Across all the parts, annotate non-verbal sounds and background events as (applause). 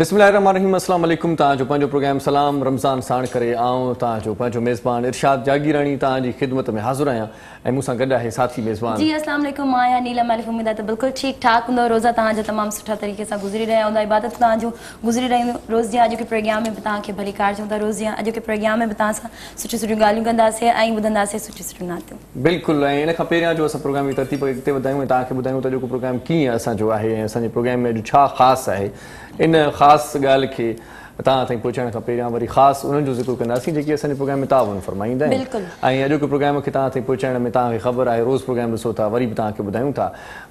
ठीकु ठाकु हूंदो रोज़ा सुठा तरीक़े सां गुज़री रहिया हूंदासीं कीअं आहे इन ख़ासि ॻाल्हि खे तव्हां ताईं पहुचाइण खां पहिरियां वरी ख़ासि उन्हनि जो ज़िक्र कंदासीं जेके असांजे प्रोग्राम में तावन फरमाईंदा आहिनि ऐं अॼोके प्रोग्राम खे तव्हां ताईं पहुचाइण में तव्हांखे ख़बर आहे रोज़ प्रोग्राम ॾिसो था वरी बि तव्हांखे ॿुधायूं था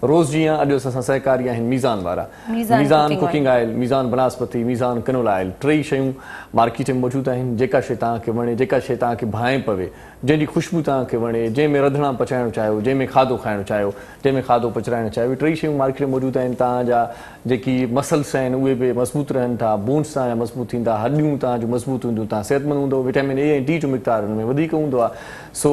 रोज़ जीअं अॼु असां सां सहकारी आहिनि मीज़ान वारा मीज़ान कुकिंग आयल मीज़ान बनस्पति मीज़ान कनोला आयल टई शयूं मार्केट में मौजूदु आहिनि जेका शइ तव्हांखे वणे जेका शइ तव्हांखे भाए पवे जंहिंजी ख़ुशबू तव्हांखे वणे जंहिंमें रंधिणा पचाइणु चाहियो जंहिंमें खाधो खाइणु चाहियो जंहिंमें खाधो पचाइणु चाहियो टई शयूं मार्केट में मौजूदु आहिनि तव्हांजा जेकी मसल्स आहिनि उहे बि मज़बूत रहनि था बोन्स तव्हांजा मज़बूत थींदा हॾियूं तव्हांजो मज़बूत हूंदियूं तव्हां सिहतमंद हूंदो विटामिन ए ऐं डी जो मिकदारु हुन में वधीक हूंदो आहे सो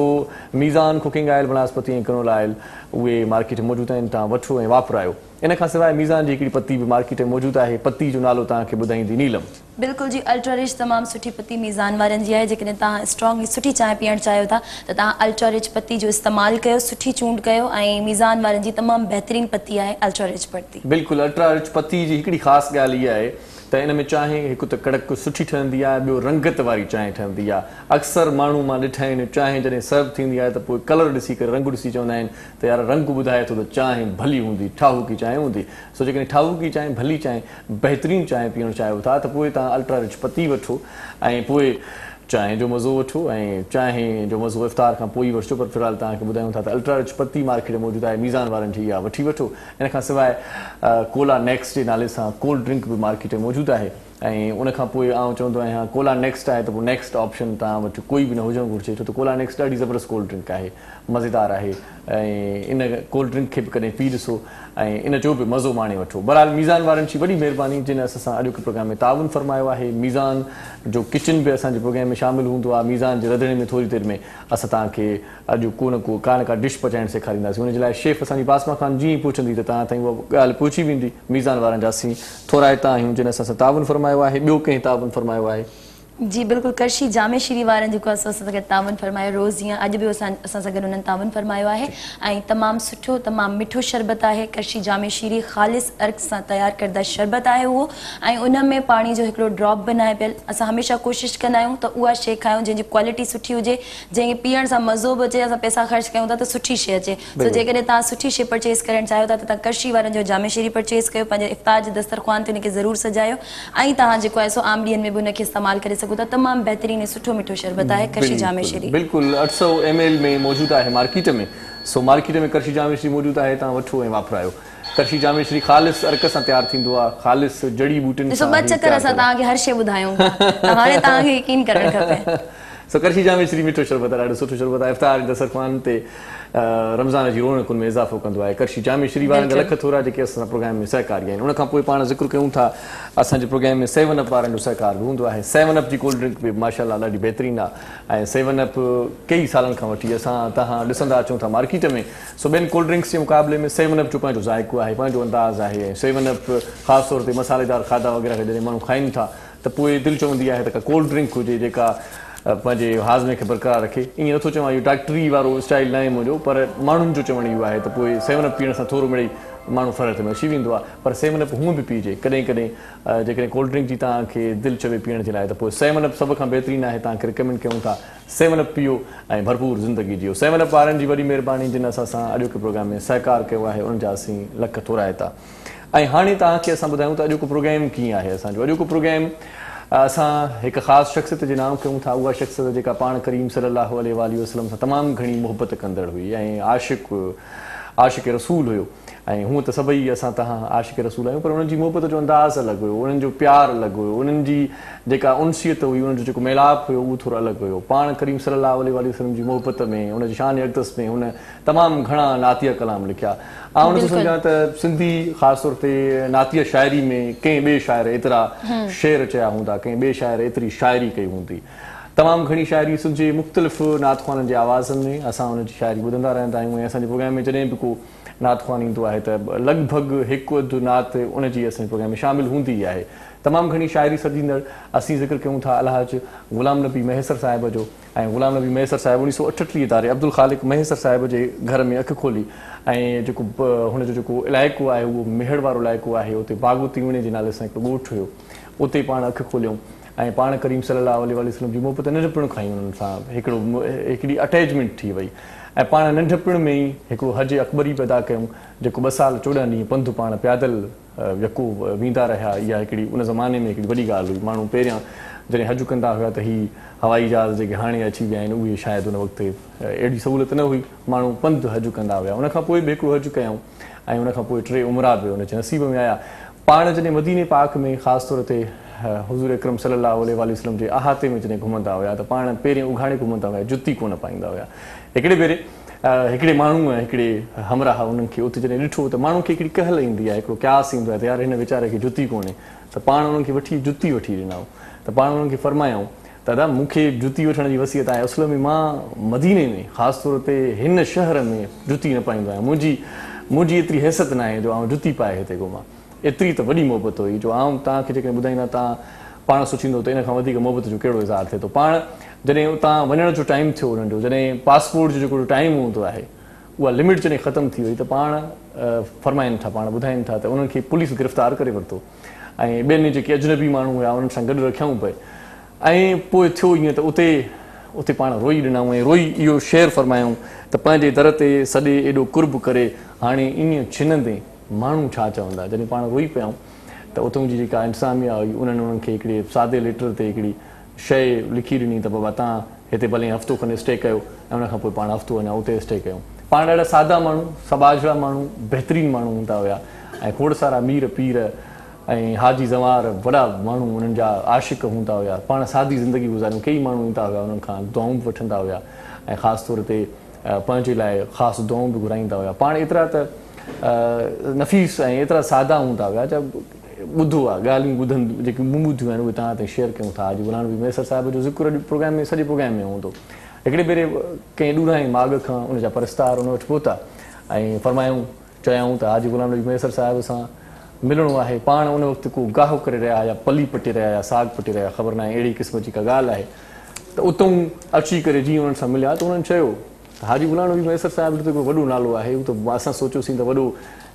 मीज़ान कुकिंग आयल वनस्पति ऐं करनोला आयल उहे मार्केट में मौजूदु आहिनि तव्हां वठो ऐं वापरायो इन खां सवाइ मीज़ान जी हिकिड़ी पती बि मार्केट में मौजूदु आहे पती जो नालो तव्हांखे ॿुधाईंदी नीलम बिल्कुलु जी अल्ट्रारिच तमामु सुठी पती मीज़ान वारनि जी आहे जेकॾहिं तव्हां स्ट्रॉंग सुठी चांहि पीअणु चाहियो था त तव्हां अल्टोरिच पती जो इस्तेमालु कयो सुठी चूंड कयो ऐं मीज़ान वारनि जी तमामु बहितरीन पती आहे अल्टोरिच पती बिल्कुलु अल्ट्रारिच पती जी हिकिड़ी ख़ासि ॻाल्हि इहा आहे त इन में चांहि हिकु त कड़क सुठी ठहंदी आहे ॿियो रंगत वारी चांहि ठहंदी आहे अक्सर माण्हू मां ॾिठा आहिनि चांहि जॾहिं सर्व थींदी आहे त पोइ कलर ॾिसी करे रंग ॾिसी चवंदा आहिनि त यार रंग ॿुधाए थो त चांहि भली हूंदी ठाहूकी चांहि हूंदी सो जेकॾहिं ठाहूकी चांहि भली चांहि बहितरीन चांहि पीअणु चाहियो था त पोइ तव्हां अल्ट्रा रिच पती वठो ऐं पोइ चांहि जो मज़ो वठो ऐं चांहि जो मज़ो इफ़्तार खां पोइ वठो पर फ़िलहाल तव्हांखे ॿुधायूं था त अल्ट्रा रिच पत्ती मार्केट मौजूदु आहे मीज़ान वारनि जी इहा वठी वठो इन खां सवाइ कोला नेक्स्ट जे नाले सां कोल्ड ड्रिंक बि मार्केट में मौजूदु आहे ऐं उनखां पोइ आउं चवंदो आहियां कोला नेक्स्ट आहे त पोइ नेक्स्ट ऑप्शन तव्हां वटि कोई बि न हुजणु घुरिजे छो त कोला नेक्स्ट ॾाढी ज़बरदस्त कोल्ड ड्रिंक आहे मज़ेदार आहे ऐं इन कोल्ड ड्रिंक खे बि कॾहिं पी ॾिसो ऐं इन जो बि मज़ो माणे वठो बरहाल मीज़ान वारनि जी वॾी महिरबानी जिन असां अॼु अॼुकल्ह प्रोग्राम में ताउन फ़रमायो आहे मीज़ान जो किचन बि असांजे प्रोग्राम में शामिलु हूंदो आहे मीज़ान जे रधिणे में थोरी देरि में असां तव्हांखे अॼु को न को का न का डिश पचाइण सेखारींदासीं हुनजे लाइ शेफ असांजी बासमा ख़ान जीअं ई पहुचंदी त तव्हां ताईं उहा ॻाल्हि पहुची वेंदी मीज़ान वारनि जा असीं थोरा हितां आहियूं जिन सां ताउन फ़रमायो आहे ॿियो कंहिं तावन फरमायो आहे जी बिल्कुलु करशी जामेशरी वारनि जेको आहे सो असां सां गॾु तामिन फ़रमायो रोज़ु जीअं अॼु बि असां असां सां गॾु हुननि तामिन फ़रमायो आहे ऐं तमामु सुठो तमामु मिठो शरबत आहे कशि जामेशिरी ख़ालिस अर्थ सां तयारु कंदा शरबत جو उहो ऐं उन में पाणी जो हिकिड़ो ड्रॉप बनाए पियल असां हमेशह कोशिशि कंदा आहियूं त उहा क्वालिटी सुठी हुजे जंहिंखे पीअण सां मज़ो बि अचे असां पैसा ख़र्चु कयूं था सुठी शइ अचे जेकॾहिं तव्हां सुठी शइ परचेस करणु चाहियो था त तव्हां कशी वारनि जो परचेस कयो इफ़्तार जे दस्तरख़्वास ते हुनखे ज़रूरु सजायो ऐं तव्हां सो आम में ऐं वापरायो कछी जामेश्वरी ख़ालिस अर्क सां थींदो आहे (laughs) सर करशी जामेश्री मिठो शरबत आहे ॾाढो सुठो शरबत आहे इफ़्तार द सरफान ते रमज़ान जी रोणकुनि में इज़ाफ़ो कंदो आहे करशी जामेश्री वारनि जा लख थोरा जेके असांजे प्रोग्राम में सहकारी आहिनि उनखां पोइ पाण ज़िक्र कयूं था असांजे प्रोग्राम में सेवन अप वारनि जो सहकारु बि हूंदो आहे सेवनअप जी कोल्ड ड्रिंक آهي ۽ ॾाढी اپ आहे سالن کان कई اسان खां वठी असां ٿا مارڪيٽ ۾ था मार्केट में सभिनि कोल्ड ड्रिंक्स जे मुक़ाबले में جو जो ذائقو آهي پنهنجو انداز अंदाज़ आहे ऐं सेवनअप ख़ासि तौर ते मसालेदार खाधा वग़ैरह जॾहिं माण्हू کائين था त पोइ दिलि चवंदी आहे त कोल्ड ड्रिंक हुजे जेका पंहिंजे हाज़मे खे बरक़रार रखे ईअं नथो चवां इहो डॉक्टरी वारो स्टाइल न आहे मुंहिंजो पर माण्हुनि जो चवणु इहो आहे त पोइ सेवन पीअण सां थोरो मिड़ेई माण्हू फर्ज में अची वेंदो आहे पर सेवन अप हूअं बि पीजे कॾहिं कॾहिं जेकॾहिं कोल्ड ड्रिंक जी तव्हांखे दिलि चवे पीअण जे लाइ त पोइ सेवन अप सभ खां बहितरीन आहे तव्हांखे रिकमेंड कयूं था सेवन अप पीओ ऐं भरपूर ज़िंदगी जीओ सेवन अप वारनि जी वॾी महिरबानी जिन असां सां अॼुके प्रोग्राम में सहकार कयो आहे जा असीं लख थोराए था ऐं हाणे तव्हांखे असां ॿुधायूं त अॼु को प्रोग्राम कीअं आहे असांजो अॼु को प्रोग्राम असां हिकु ख़ासि शख़्सियत जे नाम कयूं था उहा शख़्सियत जेका पाण करीम सली वसलम सां तमामु घणी मुहबत कंदड़ हुई ऐं आशिक़ु आशिक़ रसूल हुयो ऐं हूअं त सभई असां तव्हां आशिक रसूल आहियूं पर उन्हनि जी मुहबत जो अंदाज़ अलॻि हुयो उन्हनि जो प्यारु अलॻि हुयो उन्हनि जी जेका उनसियत हुई उन्हनि जो जेको मिलाप हुयो उहो थोरो अलॻि हुयो पाण करीम सलाहु वसलम जी मुहबत में उन जी शान जे में हुन तमामु घणा नातिया कलाम लिखिया ऐं हुनखे सम्झां त सिंधी ख़ासि तौर ते नातिया शाइरी में कंहिं ॿिए शाइर एतिरा शेर चया हूंदा कंहिं ॿिए शाइर एतिरी शाइरी कई हूंदी तमामु घणी शाइरी सिंधी मुख़्तलिफ़ नातवाननि जे आवाज़नि में असां उनजी शाइरी ॿुधंदा रहंदा आहियूं ऐं असांजे प्रोग्राम में जॾहिं बि को नात ख़्वान ईंदो आहे त लॻभॻि हिकु अधु नातु उनजी असांजे प्रोग्राम में शामिलु हूंदी ई आहे तमामु घणी शाइरी सॼींदड़ असीं ज़िक्र कयूं था अलाह गुलाम नबी महेसर साहिब जो ऐं ग़ुलाम नबी महेसर साहिब उणिवीह सौ अठटीह तारे अब्दुल ख़ालिक महेसर साहिब जे घर में अखि खोली ऐं जेको हुनजो जेको इलाइक़ो आहे उहो मेड़ वारो इलाइक़ो आहे हुते भाॻवती जे नाले सां हिकु ॻोठु हुयो उते पाण अखि खोलियूं ऐं पाण करीम सलाहु वसलम जी मुबत न पिणु खां ई सां हिकिड़ो हिकिड़ी अटैचमेंट थी वई ऐं पाण नंढपिण में ई हिकिड़ो हज अकबरी पैदा कयूं जेको ॿ साल चोॾहं ॾींहं पंधु पाण प्यादल यको वेंदा रहिया इहा हिकिड़ी उन ज़माने में हिकिड़ी वॾी ॻाल्हि हुई माण्हू पहिरियां जॾहिं हज कंदा हुआ त हीउ हवाई जहाज़ जेके हाणे अची विया आहिनि उहे शायदि उन वक़्तु अहिड़ी सहूलियत न हुई माण्हू पंधु हज कंदा हुआ उनखां पोइ बि हिकिड़ो हजु कयूं ऐं उनखां पोइ टे उमिरा बि हुनजे नसीब में आया पाण जॾहिं मदीने पाक में ख़ासि तौर ते हज़ूर अकरम सली अलाहु जे अहाते में जॾहिं घुमंदा हुआ त पाण पहिरियों उघाणे घुमंदा हुआ जुती कोन पाईंदा हुआ हिकिड़े भेरे हिकिड़े माण्हू हिकिड़े हमराह उन्हनि खे उते जॾहिं ॾिठो त माण्हू खे हिकिड़ी कहल ईंदी आहे हिकिड़ो क्यास ईंदो आहे त यार हिन वीचारे खे जुती कोन्हे त पाण उन्हनि खे वठी जुती वठी ॾिनऊं त पाण उन्हनि खे फरमायूं दादा मूंखे जुती वठण जी वसियत आहे असल में मां मदीने में ख़ासि तौर ते हिन शहर में जुती न पाईंदो आहियां मुंहिंजी मुंहिंजी एतिरी हैसियत न आहे जो आउं जुती पाए हिते घुमां एतिरी त वॾी मोहबत हुई जो आउं तव्हांखे जेकॾहिं ॿुधाईंदा तव्हां पाण सोचींदो त इन खां वधीक मोहबत जो कहिड़ो इज़ार थिए थो पाण जॾहिं उतां वञण जो टाइम थियो हुननि जो जॾहिं पासपोर्ट जो जेको टाइम हूंदो आहे उहा लिमिट जॾहिं ख़तमु थी वई त पाण फ़रमाइनि था पाण ॿुधाइनि था त उन्हनि खे पुलिस गिरफ़्तार करे वरितो ऐं ॿियनि जेके अजनबी माण्हू हुआ उन्हनि सां गॾु रखियऊं पिए ऐं पोइ थियो ईअं त उते उते पाण रोई ॾिनऊं ऐं रोई इहो शहर फ़रमायूं त पंहिंजे दर ते सॼे एॾो कुर्ब करे हाणे ईअं छिनंदे माण्हू छा चवंदा जॾहिं पाण रोई पियाऊं त उतां जी जेका इंसामिया हुई उन्हनि उन्हनि खे हिकिड़े सादे लेटर ते हिकिड़ी शइ लिखी ॾिनी त बाबा तव्हां हिते भले हफ़्तो खनि स्टे कयो ऐं उनखां पोइ पाण हफ़्तो अञा उते स्टे कयूं पाण ॾाढा सादा माण्हू सबाज जा माण्हू बहितरीन माण्हू हूंदा हुआ ऐं खोड़ सारा मीर पीर ऐं हाजी जवार वॾा माण्हू उन्हनि जा आशिक हूंदा हुआ पाण सादी ज़िंदगी गुज़ारियूं कई माण्हू ईंदा हुआ उन्हनि खां दुआऊं बि वठंदा हुआ ऐं ख़ासि तौर ते पंहिंजे लाइ ख़ासि दुआऊं बि घुराईंदा हुआ पाण एतिरा त नफ़ीस ऐं एतिरा सादा हूंदा हुआ ज ॿुधो आहे ॻाल्हियूं ॿुधनि जेके मुमूदियूं आहिनि उहे तव्हां ताईं शेयर कयूं था हाजी ग़ुलाम नबी मैसर साहिब जो प्रोग्राम में सॼे प्रोग्राम में हूंदो हिकिड़े भेरे कंहिं ॾुहाए माग खां उनजा परस्तार उन वटि पहुता ऐं फरमायूं चयाऊं त हाज ग़ुलाम नबी मैसर साहिब सां मिलणो आहे पाण उन वक़्तु को गाहु करे रहिया या पली पटे रहिया या साग पटे रहिया ख़बर नाहे अहिड़ी क़िस्म जी का ॻाल्हि आहे त उतो अची करे जीअं उन्हनि सां मिलिया त उन्हनि चयो हाजी ग़ुलाम नबी मैसर साहिब जो वॾो नालो आहे उहो त असां सोचियोसीं त वॾो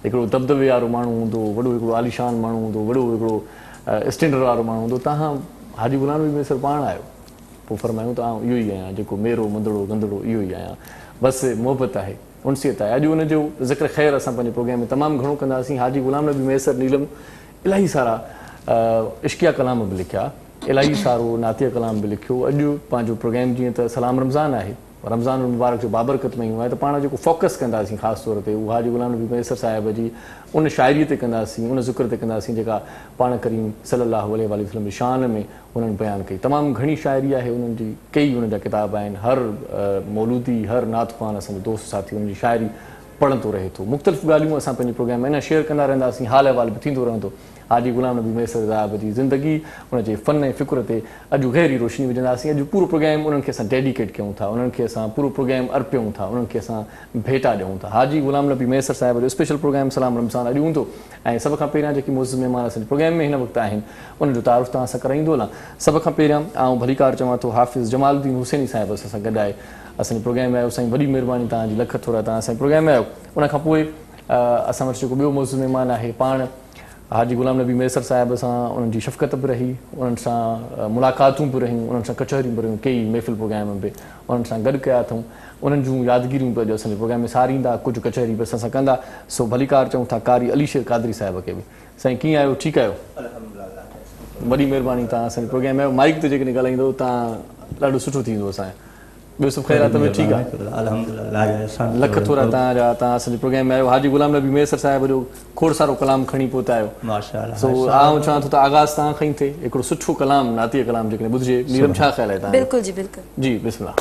हिकिड़ो दबदबे वारो माण्हू हूंदो वॾो हिकिड़ो आलीशान माण्हू हूंदो वॾो हिकिड़ो स्टैंडर्ड वारो माण्हू हूंदो तव्हां हाजी ग़ुलाम नबी मैसर पाण आहियो पोइ फरमायूं त आउं इहो ई आहियां जेको मेरो मंदड़ो गंदड़ो इहो ई आहियां बसि मुहबत आहे मुंसियत आहे अॼु उनजो ज़िक्र ख़ैरु असां पंहिंजे प्रोग्राम में तमामु घणो कंदासीं हाजी ग़ुलाम नबी मयसर नीलम इलाही सारा इश्किया कलाम बि लिखिया इलाही सारो नातिया कलाम बि लिखियो अॼु पंहिंजो प्रोग्राम जीअं त सलाम रमज़ान आहे रमज़ान मुबारक जो बाबरकत में इहो आहे त पाण जेको फ़ोकस कंदासीं ख़ासि तौर ते उहा हाजी ग़ुलाम नबी मैसर साहिब जी उन शाइरीअ ते कंदासीं उन ज़िक्र ते कंदासीं जेका पाण करी सली वसलम शान में हुननि बयानु कई तमामु घणी शाइरी आहे हुननि जी कई हुन जा किताब आहिनि हर मौलूदी हर नातफ़ान असांजो दोस्त साथी हुननि जी शाइरी पढ़ंदो रहे थो मुख़्तलिफ़ ॻाल्हियूं असां पंहिंजे प्रोग्राम में अञा शेयर कंदा रहंदासीं हाल अहिवाल बि थींदो रहंदो हाजी गुलाम नबी मैसर साहब की ज़िंदगी उनके फन ए फिक्र से अज गहरी रोशनी विझंदासीं अज पूरा प्रोग्राम उन्हनि खे डेडिकेट क्यों था उनके खे असां प्रोग्राम अर्प था उनके खे असां भेटा ॾियूं था हाजी गुलाम नबी मैसर साहब जो स्पेशल प्रोग्राम सलाम रमसान अज हों सब का पैर जी जेके मेहमान अस प्रोग्राम में हिन वक़्तु आहिनि उनजो तारफ़ तव्हां सां कराईंदो हलां सभ खां पहिरियां ऐं भलीकार चवां तो हाफ़िज़ जमालुद्दीन हुसैनी साहब अस ग गॾु प्रोग्राम में आयो साईं वॾी महिरबानी तव्हांजी लख थोड़ा तुम प्रोग्राम में आहियो उन असो असां वटि जेको ॿियो मुज़ हाजी गुलाम नबी मेसर साहिब सां उन्हनि जी शिफ़क़त बि रही उन्हनि सां मुलाक़ातूं बि रहियूं उन्हनि सां कचहरियूं बि रहियूं कई महफ़िल प्रोग्राम में उन्हनि सां गॾु कया अथऊं उन्हनि जूं यादगिरियूं बि अॼु असांजे प्रोग्राम में सारींदा कुझु कचहरी बि असां सां कंदा सो भलीकार चऊं था कारी शेर कादरी साहिब खे बि साईं कीअं आहियो ठीकु आहियो वॾी महिरबानी तव्हां असांजे प्रोग्राम में माइक ते जेकॾहिं ॻाल्हाईंदो तव्हां ॾाढो सुठो بس پرہلا تما تيگا الحمدللہ اے شان لک تھوڑا تا تا اس پروگرام میں آيو حاجی غلام نبی میر صاحب جو کھوڑ سارو کلام کھنی پوتایو ماشاءاللہ سو آں چا تا آغاز تا کھین تے اکو سٹھو کلام ناطیہ کلام جکنے بدجے میرم شاہ خیال تا بالکل جی بالکل جی بسم اللہ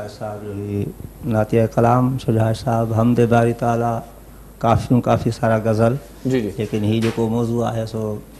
اے صاحب جو ناطیہ کلام شاہ صاحب حمد و بار تعالی کافیوں کافی سارا غزل جی جی لیکن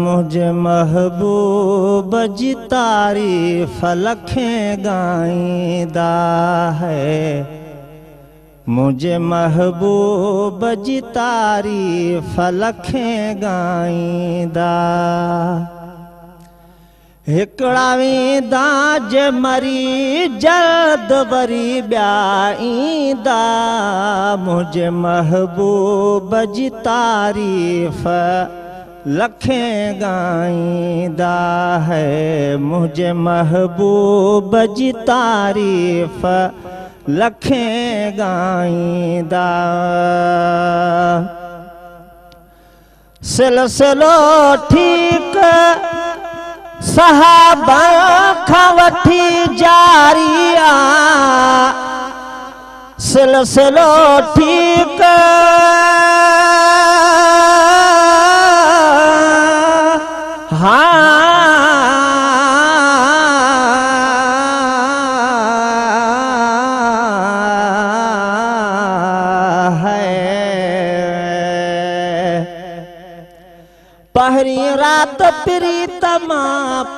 मुझे महबूब जी तारीफ़ फल गाईंदा है मुझे महबूब जी तारीफ़ फल गाईंदा ॻाईंदा हिकिड़ा वेंदा जे मरी जल्द वरी ॿिया ईंदा मुंहिंजे महबूब जी तारीफ़ लखे दा है मुझे महबूब जी तारीफ लखे गाइंदा सिलसिलो ठीक सहाबा खां जारिया सिलसिलो ठीक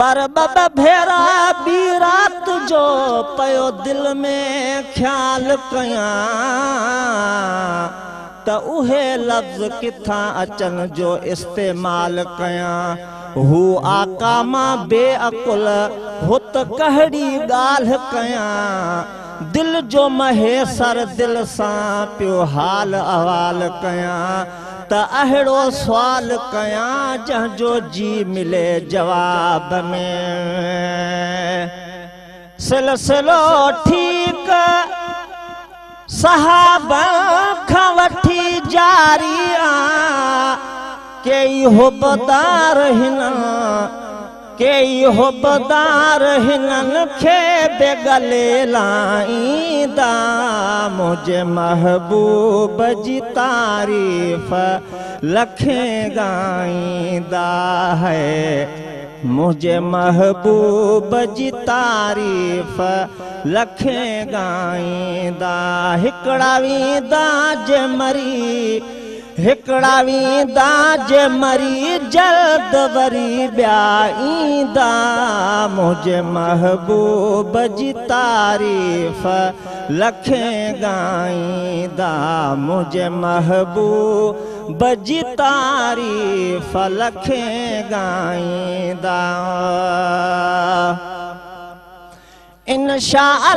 पर बाबा भेरा भी रात जो पयो दिल में ख्याल कया तो उहे लफ़्ज़ किथा अचन जो इस्तेमाल कया हु आका मा बेअकुल हुत कहड़ी गाल कया दिल जो महेसर दिल सा पियो हाल अहवाल कया त अहिड़ो सुवाल जो जी मिले जवाब में सिलसिलो ठीक सहाब खां वठी जारी आहे कई हुबदार हिन हो होबदार हिनन खे बेगले लाईंदा मुझे महबूब जी तारीफ़ लखे गाईंदा है मुझे महबूब जी तारीफ़ लखे गाईंदा हिकड़ा वेंदा जे मरी हिकिड़ा वेंदा जल्द वरी ॿिया ईंदा मुंहिंजे महबूब जी तारीफ़ फ लखे गाईंदा मुंहिंजे महबूजी तारी फल खे गाईंदा इन शाह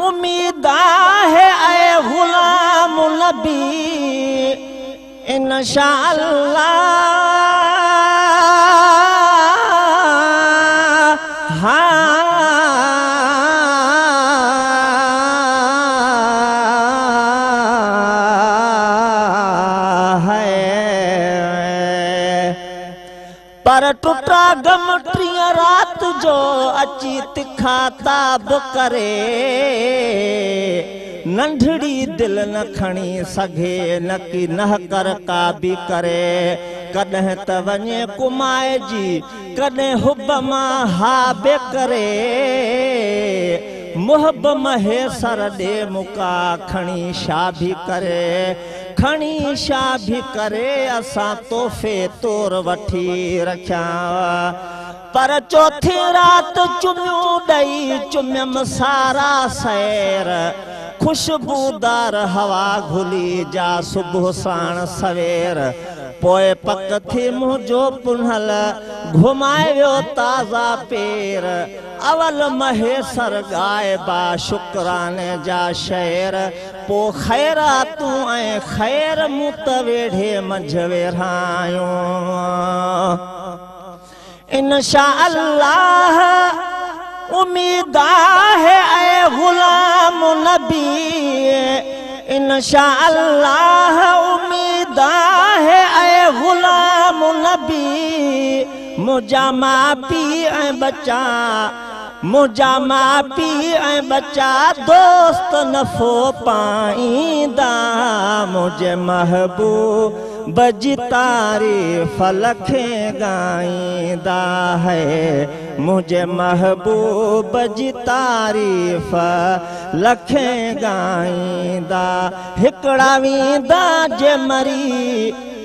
उम्मीद है ए गुलाम नबी इन शाह हाँ। है पर टुटा गम जो अचीत खाता बि करे नंढड़ी दिल न खणी सघे न कि न कर का भी करे कॾहिं त वञे कुमाए जी कॾहिं हुब मां हा बे करे मुहब महे सर ॾे मुका खणी छा बि करे खणी शा भी करे असा तोहफ़े तोर वठी रखा पर चोथी रात चुमियूं ॾेई चुम्यम सारा सैर ख़ुशबूदार हवा घुली जा सुबह सवेर पोइ पक थी मुंहिंजो घुमाए वियो ताज़ा अवल غلام वेशा इंशाल्लाह उम्मीदा है गुलाम नबी मुझा माँ पी बच्चा मुझा माँ पी बच्चा दोस्त नफ़ो पाईदा मुझे महबूब बज तारी फ गाईंदा है मुंहिंजे महबूब जी तारीफ़ लखे ॻाईंदा हिकिड़ा वेंदा जे मरी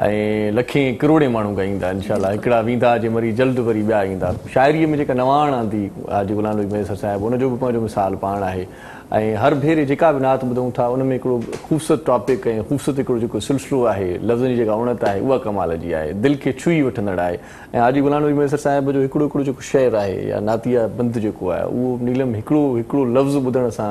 ऐं लखे करोड़े माण्हू ॻाईंदा इनशाला हिकिड़ा वेंदा जे मरी जल्द वरी ॿिया ईंदा शाइरीअ में जेका नवाण आंदी हाज ग़ुलाम नबी मैसर साहिबु उनजो बि पंहिंजो मिसाल पाण आहे ऐं हर भेरे जेका बि नात ॿुधूं था उनमें हिकिड़ो ख़ूबसूरत टॉपिक ऐं ख़ूबसूरत हिकिड़ो जेको सिलसिलो आहे लफ़्ज़नि जी जेका उणत आहे उहा कमाल जी आहे दिलि खे छुई वठंदड़ आहे ऐं हाजी ग़ुलाम नबी मैसर साहिब जो हिकिड़ो हिकिड़ो जेको आहे या नातिया बंदि जेको आहे उहो नीलम हिकिड़ो हिकिड़ो लफ़्ज़ु ॿुधण सां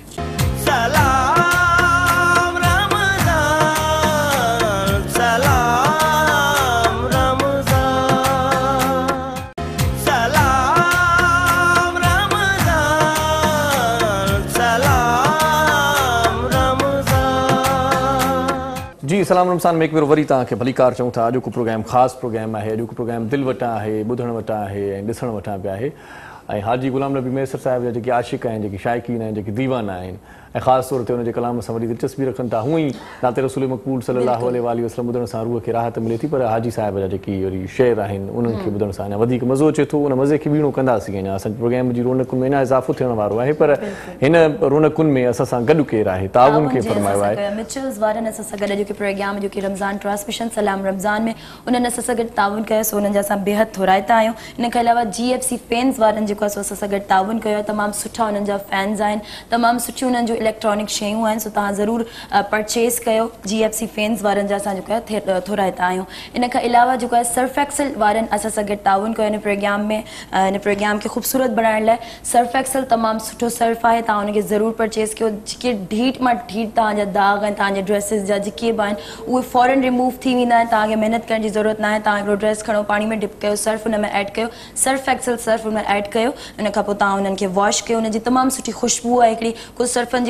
सलाम रमसान में हिकु भेरो वरी तव्हांखे भलीकार चऊं था अॼु प्रोग्राम ख़ासि प्रोग्राम आहे अॼु प्रोग्राम दिलि वटां आहे ॿुधणु वटां आहे ऐं ॾिसणु वटां बि आहे ऐं हाजी गुलाम नबी मैसर साहिब जा जेके आशिक़ आहिनि जेके शाइक़ीन आहिनि जेके दीवाना आहिनि ऐं ख़ासि तौर ते हुनजे कलाम सां वरी दिलचस्पी रखनि था हूअं ई राहत मिले थी पर हाजी साहिब जा जेके वरी शेर आहिनि उन्हनि खे ॿुधण सां वधीक मज़ो अचे थो उन मज़े खे बि कंदासीं में इज़ाफ़ो थियण वारो आहे पर हिन रौनकुनि में बेहद थोराए अलावा जी एफ सी फैन्स वारनि जेको ताउन कयो आहे तमामु सुठा हुननि जा आहिनि तमामु सुठियूं इलेक्ट्रॉनिक शयूं आहिनि सो तव्हां परचेस कयो जी एफ सी फेन्स वारनि जा असां जेको इन अलावा जेको आहे सर्फेक्सल वारनि असां सां प्रोग्राम में हिन प्रोग्राम खे ख़ूबसूरत बनाने लाइ सर्फेक्सल तमामु सुठो सर्फ आहे तव्हां हुनखे ज़रूरु परचेस कयो जेके ढीट मां ढीट तव्हांजा दाग आहिनि तव्हांजे ड्रेसिस जा फॉरन रिमूव थी मेहनत आहिनि तव्हांखे ज़रूरत ना आहे ड्रेस खड़ो पानी में डिप कर सर्फ हुन में ऐड कयो सर्फ एक्सल सर्फ हुन में एड कयो हुन वॉश कर हुनजी तमामु ख़ुशबू आहे हिकिड़ी कुझु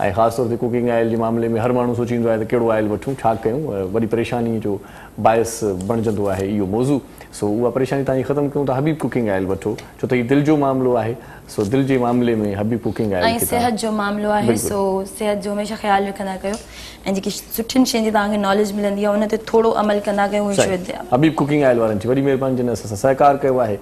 ऐं ख़ासि तौर ते कुकिंग ऑयल जे मामले में हर माण्हू सोचींदो आहे त कहिड़ो ऑयल वठूं छा कयूं वॾी परेशानीअ जो बाहिस बणजंदो आहे इहो मौज़ू सो उहा परेशानी तव्हांजी ख़तमु कयूं त हबीब कुकिंग ऑयल वठो छो त हीउ दिलि जो मामिलो आहे सो दिलि जे मामले में हबीब कुकिंग ऑयल सिहत जो मामिलो आहे सो सिहत जो हमेशह ख़्यालु रखंदा कयो ऐं जेकी सुठियुनि शयुनि जी तव्हांखे नॉलेज मिलंदी आहे उन ते थोरो अमल कंदा कयो हबीब कुकिंग ऑयल वारनि जी वॾी महिरबानी जिन असां सहकारु कयो आहे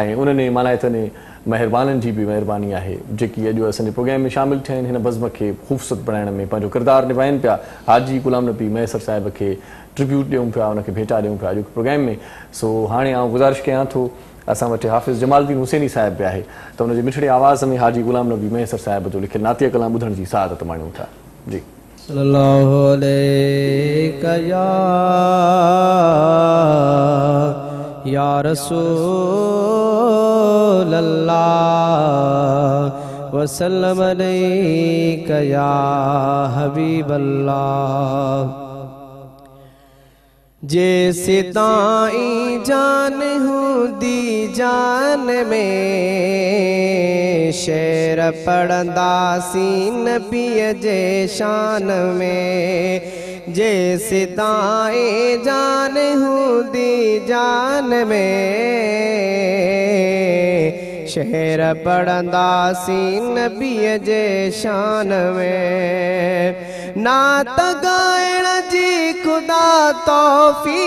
ऐं उन्हनि उन महिरबाननि की भी महिरबानी है जी अजु अस प्रोग्राम में शामिल थिया आहिनि हिन बज़्म खे ख़ूबसूरत बनाने में पंहिंजो किरदारु निभाइनि पिया हाजी गुलाम नबी मैसर साहिब के ट्रिब्यूट दूँ पिया हुनखे भेटा दूँ पिया अॼु प्रोग्राम में सो हाँ गुज़ारिश क्या थो असां वटि हाफ़िज़ जमालदीन हुसैनी साहिब भी है तो हुनजे मिठड़े आवाज़ में हाजी गुलाम नबी मैसर साहिब जो लिखियलु नातिया कला बुध की सादत माणियूं था जी या रसूल अल्लाह वसलम कया हबीब अल्लाह जे सिताई जान हूँ दी जान में शेर पढ़ंदा सीन पीअ जे शान में जे सिताई जान हूँ दी जान में शहर बड़ंदासीं न बीअ जे शान में नात ॻाइण जी ख़ुदा तो फी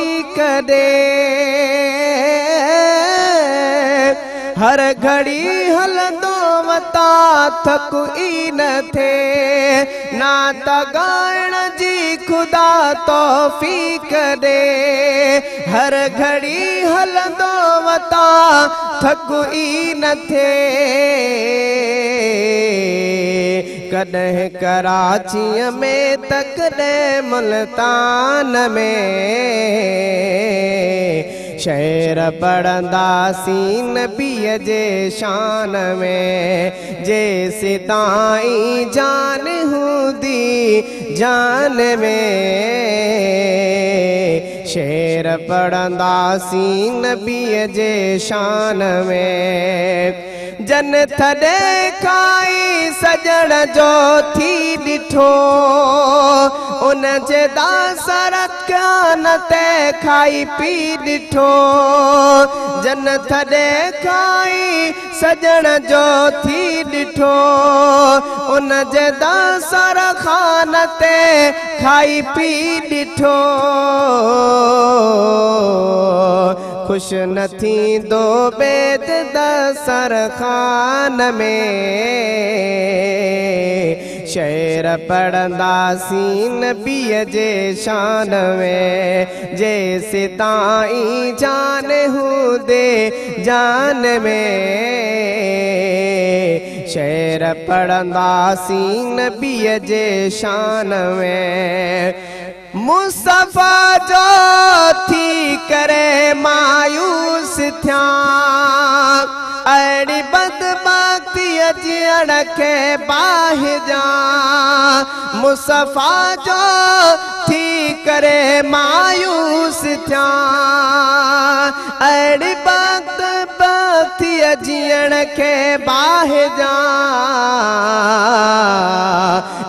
हर घड़ी हलंदो देवता थकुई न थे नात गाइण जी खुदा तो तोफ़ी करे हर घड़ी हल हलंदो वता थकुई न थे कॾहिं कराची में तक मुल्तान में शेर शर सी पीअ जे शान में जेसि ताईं जान हूंदी जान में शेर शर सी पीअ जे शान में जन थॾे खाई सजण जो थी ॾिठो उनजे खाई पी ॾिठो जन थॾे खाई सॼण जो थी ॾिठो उनजे दास ते खाई पी ॾिठो ख़ुशि न थींदो शर सीन नीअ जे शान में जेसि ताईं शहर सीन नीअ जे शान में मायूस थिया अहिड़ी जीअण खे बाहिजां मुसफ़ा जो थी करे मायूस जांड़ जीअण खे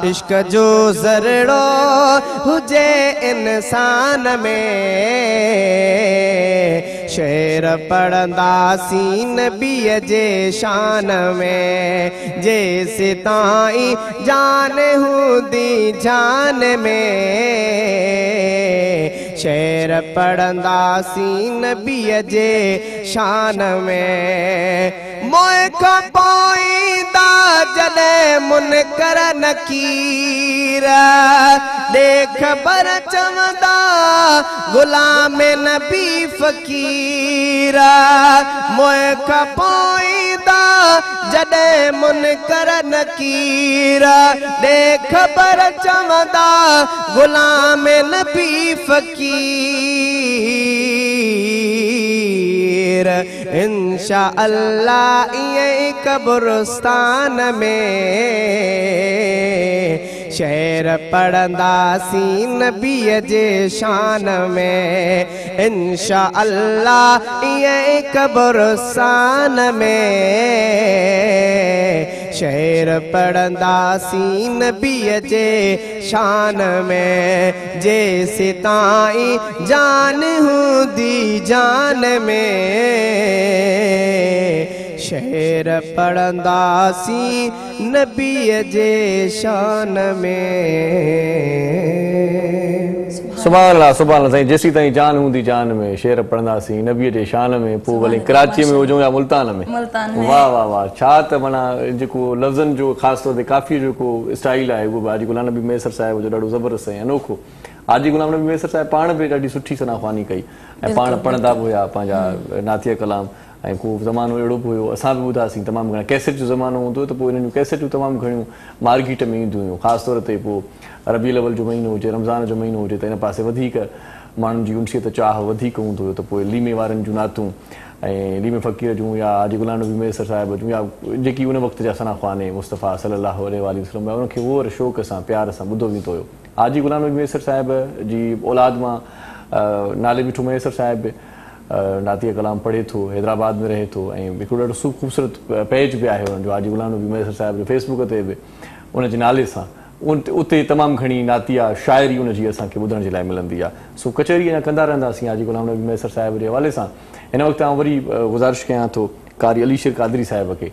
इश्क जो जरडो हुजे इंसान में शेर सीन नीअ जे शान में जेसि ताईं जान हूंदी जान में शेर पढ़ंदासीं न बीअ जे शान में पोंदा जॾहिं मुन कर न कीरा ॾेखबर चवंदा ग़ुलाम न बीफ़ पोदा जॾहिं मुन कर न कीरा خبر चवंदा ग़ुलाम बीफ की इना में शेर पढ़ंदासीं न बीअ जे शान में इंशा अल्लाह ईअं ई में शर पढ़ंदासीं न बीअ जे शान में जेसिताई जान हूंदी जान में शर पढ़ंदासीं न बीअ जे शान में सुभाणे जेसीं कराची में हुजऊं छा त माना जेको लफ़्ज़नि जो अनोखो आर्जी गुलाम नबीर साहिब पाण बि ॾाढी सुठी सनाखानी कई ऐं पाण पढ़ंदा बि हुआ पंहिंजा नातिया कलाम ऐं को ज़मानो अहिड़ो बि हुयो असां बि ॿुधासीं तमामु घणा कैसेट जो ज़मानो हूंदो त पोइ कैसेटूं तमामु घणियूं मार्केट में ईंदियूं ख़ासि तौर ते रबी लवल जो महीनो हुजे रमज़ान जो महीनो हुजे त हिन पासे वधीक माण्हुनि जी उनशियत चाह वधीक हूंदो हुयो त पोइ लीमे वारनि जूं नातूं ऐं लीमे फ़क़ीर जूं या आजी ग़ुलाम नबी मेसर साहिब जूं या जेकी उन वक़्त जा सना ख़्वाने मुस्तफ़ा सलाहु उनखे उहो वरी शौक़ु सां प्यार सां ॿुधो वेंदो हुयो आजी ग़ुलाम नबी मेसर साहिब जी औलाद मां नाले ॾिठो मेसर साहिब नातीअ कलाम पढ़े थो हैदराबाद में रहे थो ऐं हिकिड़ो ॾाढो ख़ूब ख़ूबसूरत पेज बि आहे हुनजो आजी ग़ुलाम नबी मेसर साहिब जो फेसबुक ते बि उनजे नाले सां उते तमामु घणी नाती आहे शाइरी उनजी असांखे ॿुधण जे लाइ मिलंदी आहे सो कचहरी अञा कंदा रहंदासीं ग़ुलाम नबी मैसर साहिब जे हवाले सां हिन वक़्तु आउं वरी गुज़ारिश कयां थो कारी अली शेर कादरी साहिब खे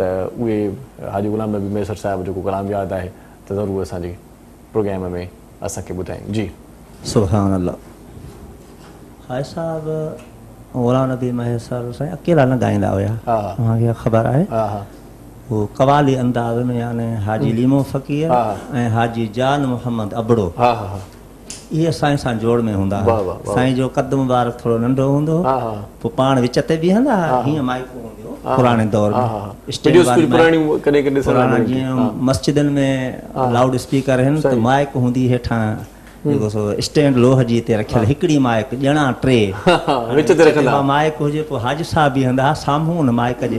त उहे हाजी ग़ुलाम नबी मैसर साहिब जेको कलाम यादि आहे त ज़रूरु असांजे प्रोग्राम में असांखे ॿुधायूं जी अकेला न ॻाईंदा हुया ख़बर सुभाणे ऐं हाजी जानड़ो इहे साईं सां जोड़ में हूंदा हुआ साईं जो कदम ॿार थोरो नंढो हूंदो पोइ पाण विच ते बीहंदा मस्जिदनि में लाउड स्पीकर हूंदी हेठां हिकिड़ी माइक हुजे पोइ हाजिस माइक जे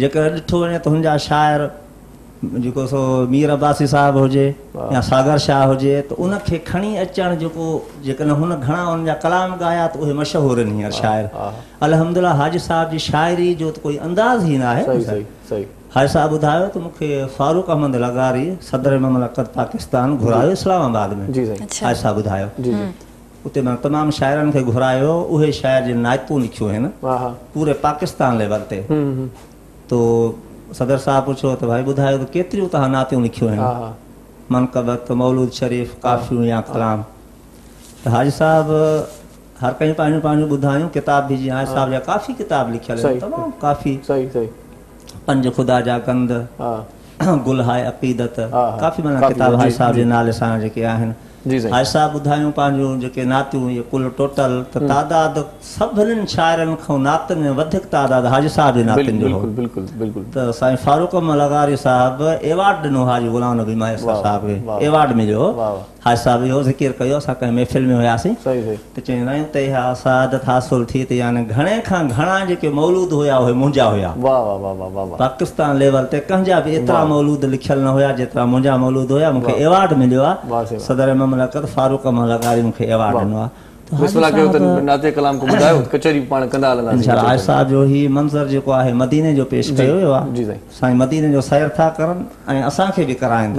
जेकर ॾिठो वञे त हुनजा शाइर जेको सो मीर अब्बासी साहिब हुजे या सागर शाह हुजे त उनखे खणी अचण जेको जेकॾहिं हुन घणा हुन जा कलाम ॻाया त उहे शायर हाजी साहिब जी शाइरी जो कोई अंदाज़ ई न आहे हाज शाह ॿुधायो त मूंखे फारूक अहमद लगारी सदर पाकिस्तान घुरायो इस्लामाबाद में हादशायो उते तमामु शाइरनि खे घुरायो उहे शायर जे नाइतो लिखियूं आहिनि पूरे पाकिस्तान लेवल ते तो તો સદર સાહ પૂછો તો ભાઈ ॿुधायो त केतिरियूं तव्हां नातियूं लिखियूं आहिनि मनकबत मौलूद शरीफ़ काफी या कलाम तो हाज साहब हर कहीं पानी पानी बुधायो किताब भी जीअं हाजी साहिब जा काफ़ी किताब लिखियल है तमाम काफ़ी सही सही पंज ख़ुदा जा कंद गुल हाय अक़ीदत काफ़ी माना किताब हाज साहब जे नाले सा जे के आ है हादिस ॿुधायूं पंहिंजूं जेके नातियूं इहे कुल टोटल त तादादु सभिनीनि शाइरनि खां नातियुनि में वधीक तइदादु हाजिशाहब जे नातियुनि जो त साईं फारूक मलगारी अगारी साहिब अवॉर्ड ॾिनो हाजी गुलाम नबी महेशॉर्ड मिलियो हा साहिबु महफ़िल में (coughs) मंज़र जेको आहे मदीने जो पेश कयो वियो आहे साईं मदीने जो सैर था करनि ऐं असांखे बि कराइनि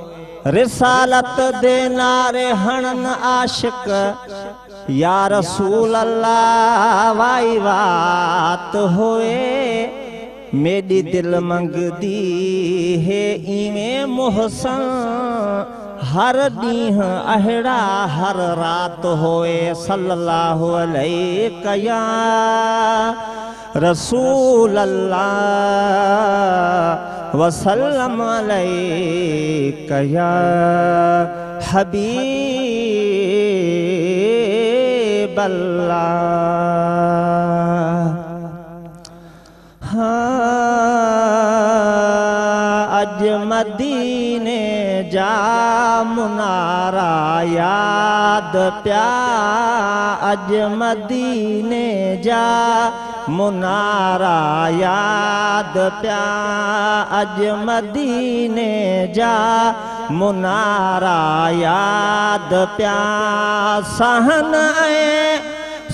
रिसालत दे नारे हणन आशिक या रसूल अल्लाह वाई बात होए मेरी दिल मंगदी है इवें मोहसन हर डी अहड़ा हर रात होए सल्लल्लाहु अलैहि या रसूल अल्लाह وسلم سلم علی کہیا حبیب اللہ ہاں اج مد जा मुनारा याद प्या अज मदीने जा मुनारा याद प्या अज मदीने जा मुनारा याद प्या सहन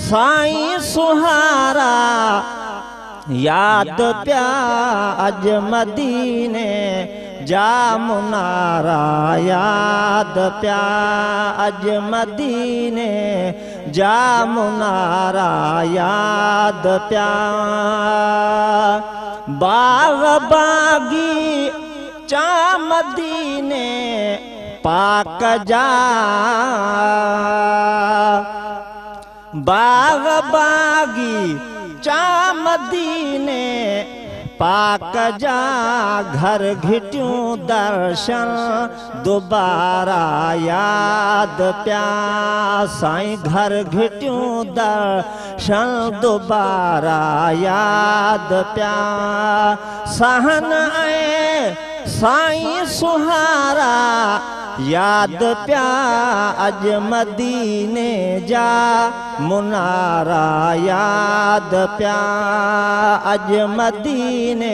साईं सुहारा याद प्या अज मदीने जामुनारायाद याद अज मदीने जामुनारायाद याद प्या बाग बागी चा मदीने पाक जा बाग बागी चा मदीने पाक जा घर घिटू दर्शन दोबारा याद प्यासाई घर घिटू दर्शन दोबारा याद पिया सहन आए साई सुहारा याद प्या अज मदीने जा मुनारा याद प्या अज मदीने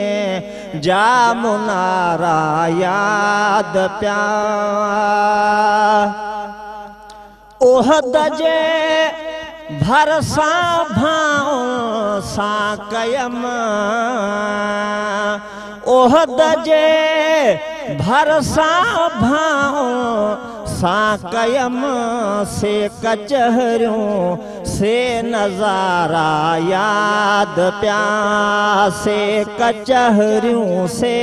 जा मुनारा याद पिया दजे जे भरसां भाव सा कयम ओहदजे भरसा भाव कयम से कचहरों से नजारा याद प्यासे कचहरों से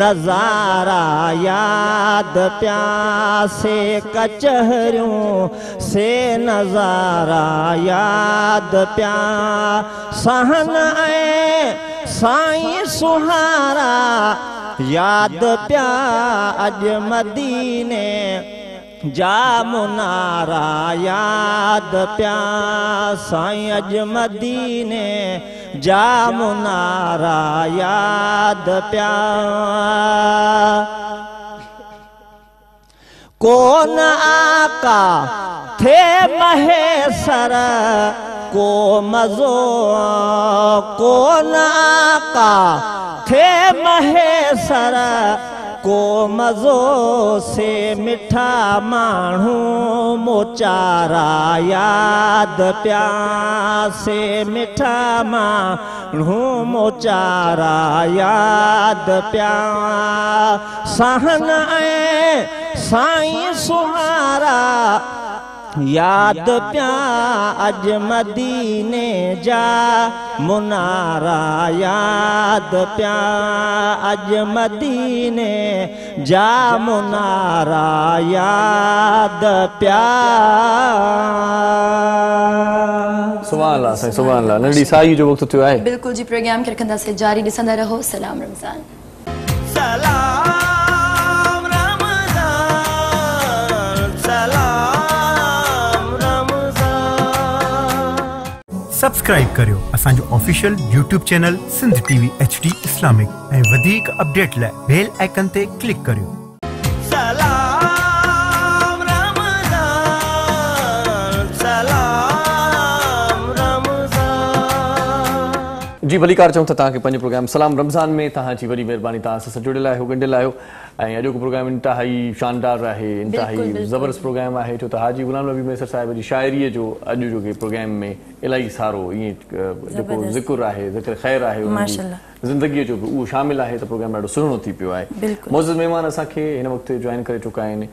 नजारा याद प्यासे कचहरों से नजारा याद प्या सहन आए साई सुहारा याद प्या अज मदीने जा मुनारा याद प्या साई अज मदीने जा मुनारा याद प्या कौन आका थे महेशर को मजो कौन आका थे महेश्वर को मज़ो से मिठा मानू मोचारा याद प्यासे से मिठा मानू मोचारा याद पिया सहन ऐं नारा यासीं रहो रमज़ान सब्सक्राइब करियो असांजो official YouTube channel Sindh TV H D Islamic ऐं वधीक अपडेट लाइ बेल आइकन ते क्लिक करियो सलाम जी भली चऊं था तव्हांखे पंहिंजे प्रोग्राम सलाम रमज़ान में तव्हांजी वॾी महिरबानी तव्हां सां जुड़ियल आहियो गॾियल आहियो ऐं अॼुकल्ह प्रोग्राम इनता शानदार आहे इनता ज़बरदस्त प्रोग्राम आहे छो त हाजी गुलाम नबी मैसर साहिब जी शाइरीअ जो अॼु जो प्रोग्राम में इलाही सारो ईअं जेको ज़िक्र आहे ज़िक्र ख़ैरु आहे ज़िंदगीअ जो बि उहो शामिलु आहे त प्रोग्राम ॾाढो सुहिणो थी पियो आहे मौज़ूदु महिमान असांखे हिन वक़्तु जॉइन करे चुका आहिनि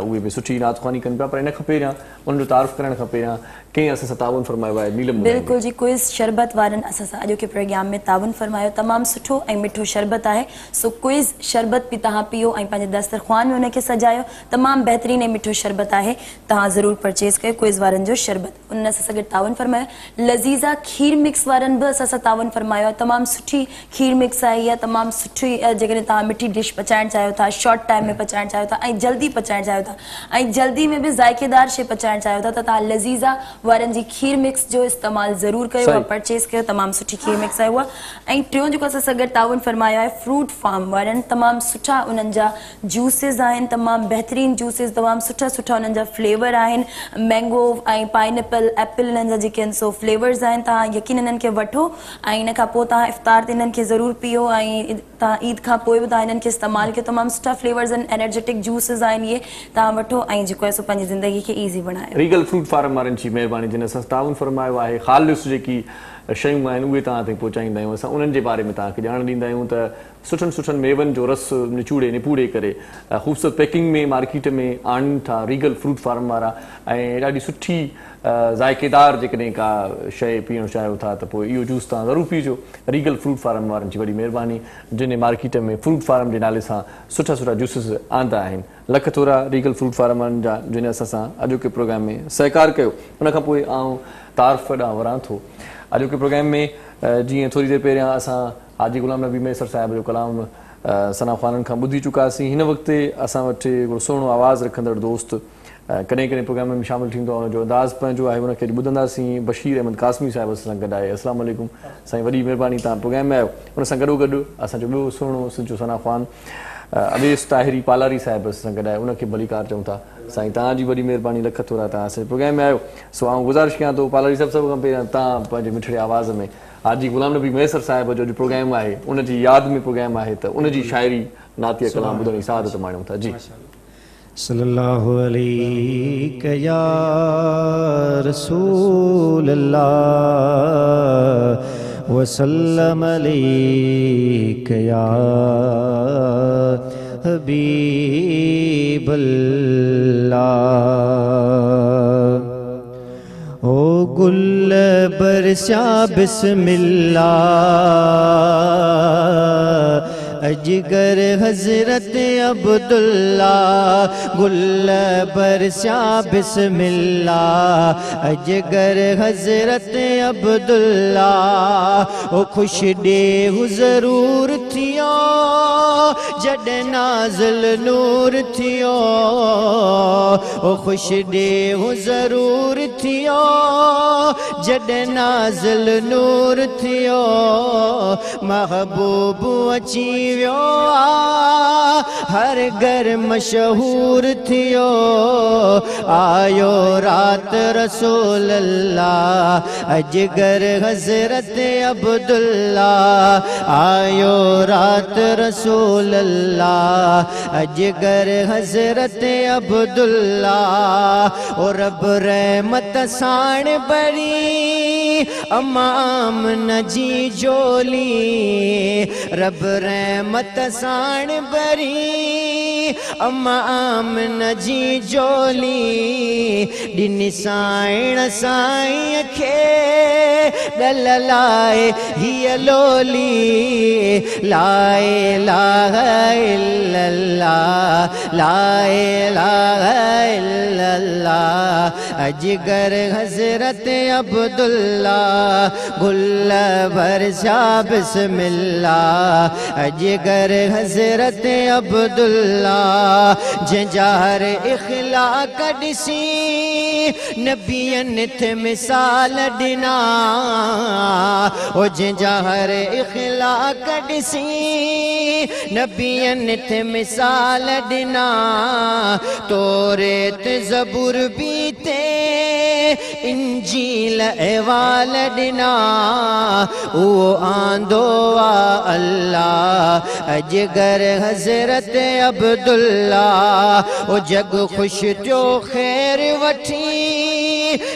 उहे बि सुठी नातखानी कनि पिया पर हिन खपे या उनजो तारीफ़ करणु खपे हा के असां सतावन फरमायो है नीलम बिल्कुल जी क्विज़ शरबत वारनि असा सां के प्रोग्राम में तावन फरमायो तमाम सुठो ए मिठो शरबत है सो क्विज़ शरबत पी तव्हां पीओ ए पंहिंजे दस्तरख़्वान में हुनखे सजायो तमाम बेहतरीन ए मिठो शरबत है तव्हां जरूर परचेज़ कयो क्विज़ वारन जो शरबत उन असां सां तावन फरमायो लज़ीज़ा खीर मिक्स वारन भी असा सां ताउन फरमायो तमाम सुठी खीर मिक्स आई या तमाम सुठी जेकॾहिं तव्हां मिठी डिश पचाण चाहो था शॉर्ट टाइम में पचाण चाहो था ए जल्दी पचाण चाहो था ए जल्दी में भी जायकेदार शे पचाण चाहो था त लज़ीज़ा वारनि जी खीर मिक्स जो इस्तेमाल जरूर कर परचेज कर तमाम तमामु सुठी खीर मिक्स आयो आहे ऐं टियों जेको असां सां गॾु ताउन फरमायो फ्रूट फार्म वारनि तमामु सुठा उन्हनि जा जूसिस आहिनि तमामु बहितरीनु जूसिस तमामु सुठा सुठा उन्हनि जा फ्लेवर आहिनि मैंगो ऐं पाइनएपल एपल हिननि जा जेके सो फ्लेवर्स आहिनि तव्हां यकीन हिननि खे वठो ऐं हिन खां पोइ इफ़्तार ते हिननि खे ज़रूरु पीओ ऐं तव्हां ईद खां पोइ बि तव्हां हिननि खे इस्तेमालु कयो सुठा फ्लेवर्स आहिनि एनर्जेटिक जूसेस आहिनि इहे तव्हां वठो ऐं जेको आहे सो पंहिंजी ज़िंदगी खे ईज़ी बणायो रीगल फ्रूट फार्म वारनि जी जिन असां तावन फरमायो आहे ख़ालिस जेकी शयूं आहिनि उहे तव्हां ताईं पहुचाईंदा आहियूं असां उन्हनि जे बारे में तव्हांखे ॼाण ॾींदा आहियूं त सुठनि सुठनि मेवनि जो रस निचूड़े निपूड़े करे ख़ूबसूरत पैकिंग में मार्केट में आणनि था रीगल फ्रूट फार्म वारा ऐं ॾाढी सुठी ज़ाइकेदार जेकॾहिं का शइ पीअणु चाहियो था त पोइ इहो जूस तव्हां ज़रूरु पीजो रीगल फ्रूट फार्म वारनि जी वॾी महिरबानी जिन मार्केट में फ्रूट फार्म जे नाले सां सुठा सुठा जूसिस आंदा आहिनि लख थोरा रीगल फ्रूट फार्म वारनि जा जिन असां सां अॼोके प्रोग्राम में सहकारु कयो खां पोइ आउं तारफ ॾांहुं वरां थो अॼोके प्रोग्राम में जीअं थोरी देरि पहिरियां असां हाजी गुलाम नबी मेसर साहिब जो कलाम सनाखाननि खां ॿुधी चुकासीं हिन वक़्तु असां वटि हिकिड़ो सुहिणो आवाज़ु रखंदड़ दोस्तु कॾहिं कॾहिं प्रोग्राम में शामिलु थींदो आहे हुनजो अंदाज़ पंहिंजो आहे हुनखे अॼु ॿुधंदासीं बशीर अहमद कासमी साहिब सां गॾु आहे असलाम असलम साईं वॾी महिरबानी तव्हां प्रोग्राम में आयो हुन सां गॾो गॾु असांजो ॿियो सुहिणो सना सनाफ़ान अवेश ताहिरी पालारी साहिब सां गॾु आहे हुनखे भलीकार चऊं था साईं तव्हांजी वॾी महिरबानी लख थोरा तव्हां असांजे प्रोग्राम में आयो सो आऊं गुज़ारिश कयां थो पालारी साहिबु सभु खां पहिरियां तव्हां पंहिंजे मिठड़े आवाज़ में हाजी गुलाम नबी मैसर साहिब जो अॼु प्रोग्राम आहे उनजी यादि में प्रोग्राम आहे त उनजी शाइरी कलाम ॿुधण जी सहादत माणियूं था जी सल्लल्लाहु अलैहि या रसूल अल्लाह वसल्लम अलैक या हबीबल्लाह ओ गुल बरसा बिस्मिल्लाह अजगर हजरत अब्दुल्ला गुल श्या बिस्मिल्ला अजगर हजरत अब्दुल्ला ओ खुश दे जरूर थियो जॾहिं नाज़िल नूर थियो ओ ख़ुशि ॾेहूं ज़रूरु थियो जॾहिं नाज़िल नूर थियो महबूब अची वियो हर घर मशहूर थियो आयो राति रसूल अॼु घर हज़रत अब्दुल्ला आयो रात रसूल अल्लाह अजगर हजरत अब्दुल्ला ओ रब रहमत साण बड़ी अमाम नजी जोली रब रहमत साण बड़ी अमाम नजी जोली दिन साइण साईं खे ॻल लाए हीअ लोली لا إله إلا الله अजगर हजरत अब्दुल्ला गुल बरसा बिस्मिल्ला अजगर हजरत अब्दुल्ला जंजार इखला कॾिसी नबियन थे मिसाल ॾिना ओ जंजार इखला कॾिसी सी नबियन ते मिसाल ॾिना तो रेत ज़बुर बि इंजील अहवाल ॾिना उहो आंदो आहे अलाह अजगर हज़रत अब्दुल्ला जग ख़ुशि थियो ख़ैर वी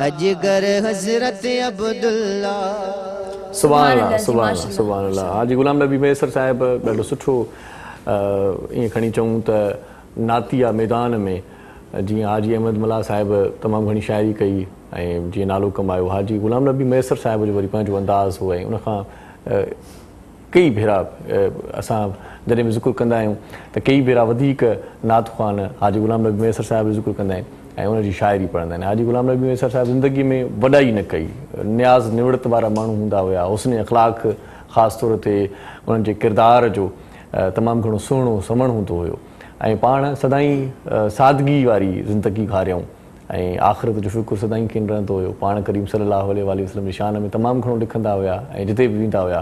اجگر حضرت عبداللہ سبحان اللہ سبحان اللہ سبحان اللہ ہاں جی غلام نبی میسر صاحب بڑو سٹھو ایں کھنی چوں تا ناتیا میدان میں جی حاجی احمد ملا صاحب تمام گھنی شاعری کئی جی نالو کمایو حاجی غلام نبی میسر صاحب جو وری پنجو انداز ہوئے ان کا کئی بھیرا اساں جڑے میں ذکر کندا ہوں تا کئی بھیرا ودیق نات خوان حاجی غلام نبی میسر صاحب ذکر کندا ہوں ऐं उनजी शाइरी पढ़ंदा आहिनि हाजी गुलाम नबी मेसर साहिबु ज़िंदगी में वॾाई न कई न्याज़ निवृत वारा माण्हू हूंदा हुया हुस्ने अख़लाक ख़ासि तौर ते उन्हनि जे किरदार जो तमामु घणो सुहिणो समण हूंदो हुयो ऐं पाण सदाईं सादगी वारी ज़िंदगी घारियऊं ऐं आख़िरत जो फ़िकुरु सदाईं कीअं रहंदो हुयो पाण करीम सलाहु वले वसलम जी शान में तमामु घणो लिखंदा हुया ऐं जिते बि वेंदा हुया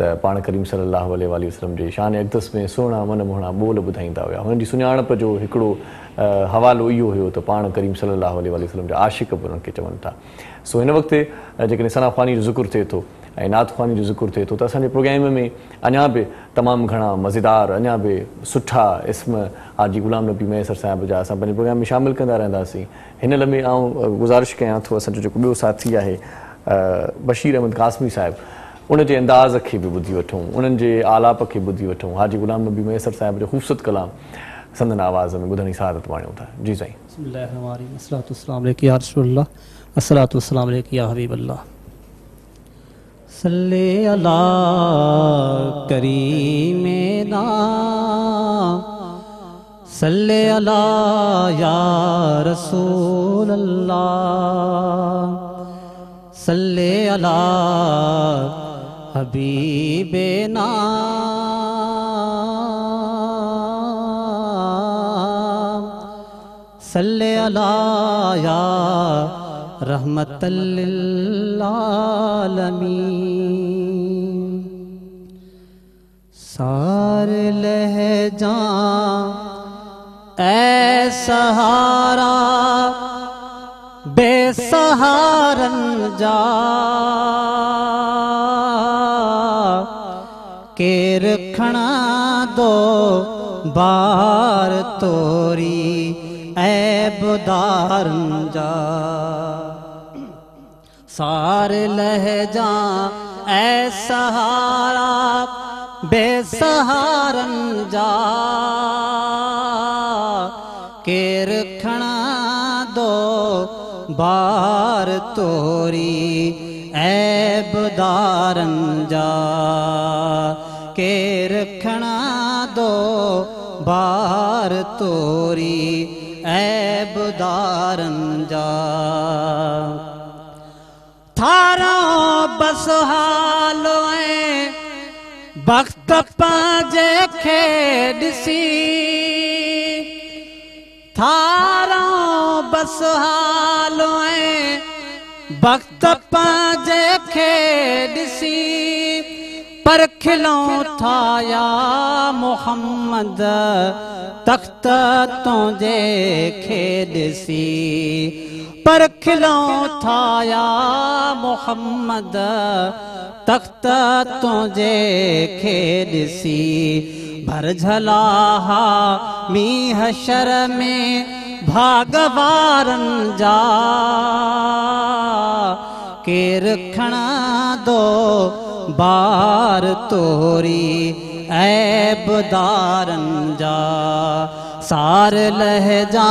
त पाण करीम सलाहु वले वसलम जे शान अगदस में सुहिणा मन मोहणा ॿोल ॿुधाईंदा हुया हुननि जी सुञाणप जो हिकिड़ो हवालो इहो हुयो त पाण करीम सलीम जा आशिक बि हुननि खे चवनि था सो हिन वक़्तु जेकॾहिं सनाफ़ानी जो ज़िकुरु थिए थो ऐं नातफ़ानी जो ज़िकुरु थिए थो त असांजे प्रोग्राम में अञा बि तमामु घणा मज़ेदार अञा बि सुठा इस्म आजी गुलाम नबी मैसर साहिब जा असां पंहिंजे प्रोग्राम में शामिलु कंदा रहंदासीं हिन लमे आऊं गुज़ारिश कयां थो असांजो जेको ॿियो साथी आहे बशीर अहमद कासमी साहिबु उनजे अंदाज़ खे बि ॿुधी वठूं उन्हनि जे आलाप खे ॿुधी वठूं हाजी गुलाम नबी मैसर साहिब जो ख़ूबसूरत कलाम संदन आवाज़ में ॿुधण तो जी माणियूं था जी साईं असलातुस्लाम अला करीमेना सल्ले अला या रसूल अल्लाह सल्ले अला हबीबेना सल अलाया रहमत सार लहजा जा सहारा बेसहारन जा के रखना दो बार तोरी ऐबदार जा सार लहजा ऐ बेसहारन जा केर खणा दो बार तोरी ऐबदारन जा केर खणा दो बार तोरी ऐबुदारम जा थारो बस हालो ऐं वक़्त पंहिंजे खे ॾिसी थारो बस वक़्त पंहिंजे खे परखलूं थाया मोहम्मद तख़्त तुंहिंजे खेॾ सी परखलूं था या मोहम्मद तख़्त तुंहिंजे खेॾ सी भरझला हा मींहुं शर में भागवारनि जा केरु खणंदो बार तोरी ऐब जा सार लहजा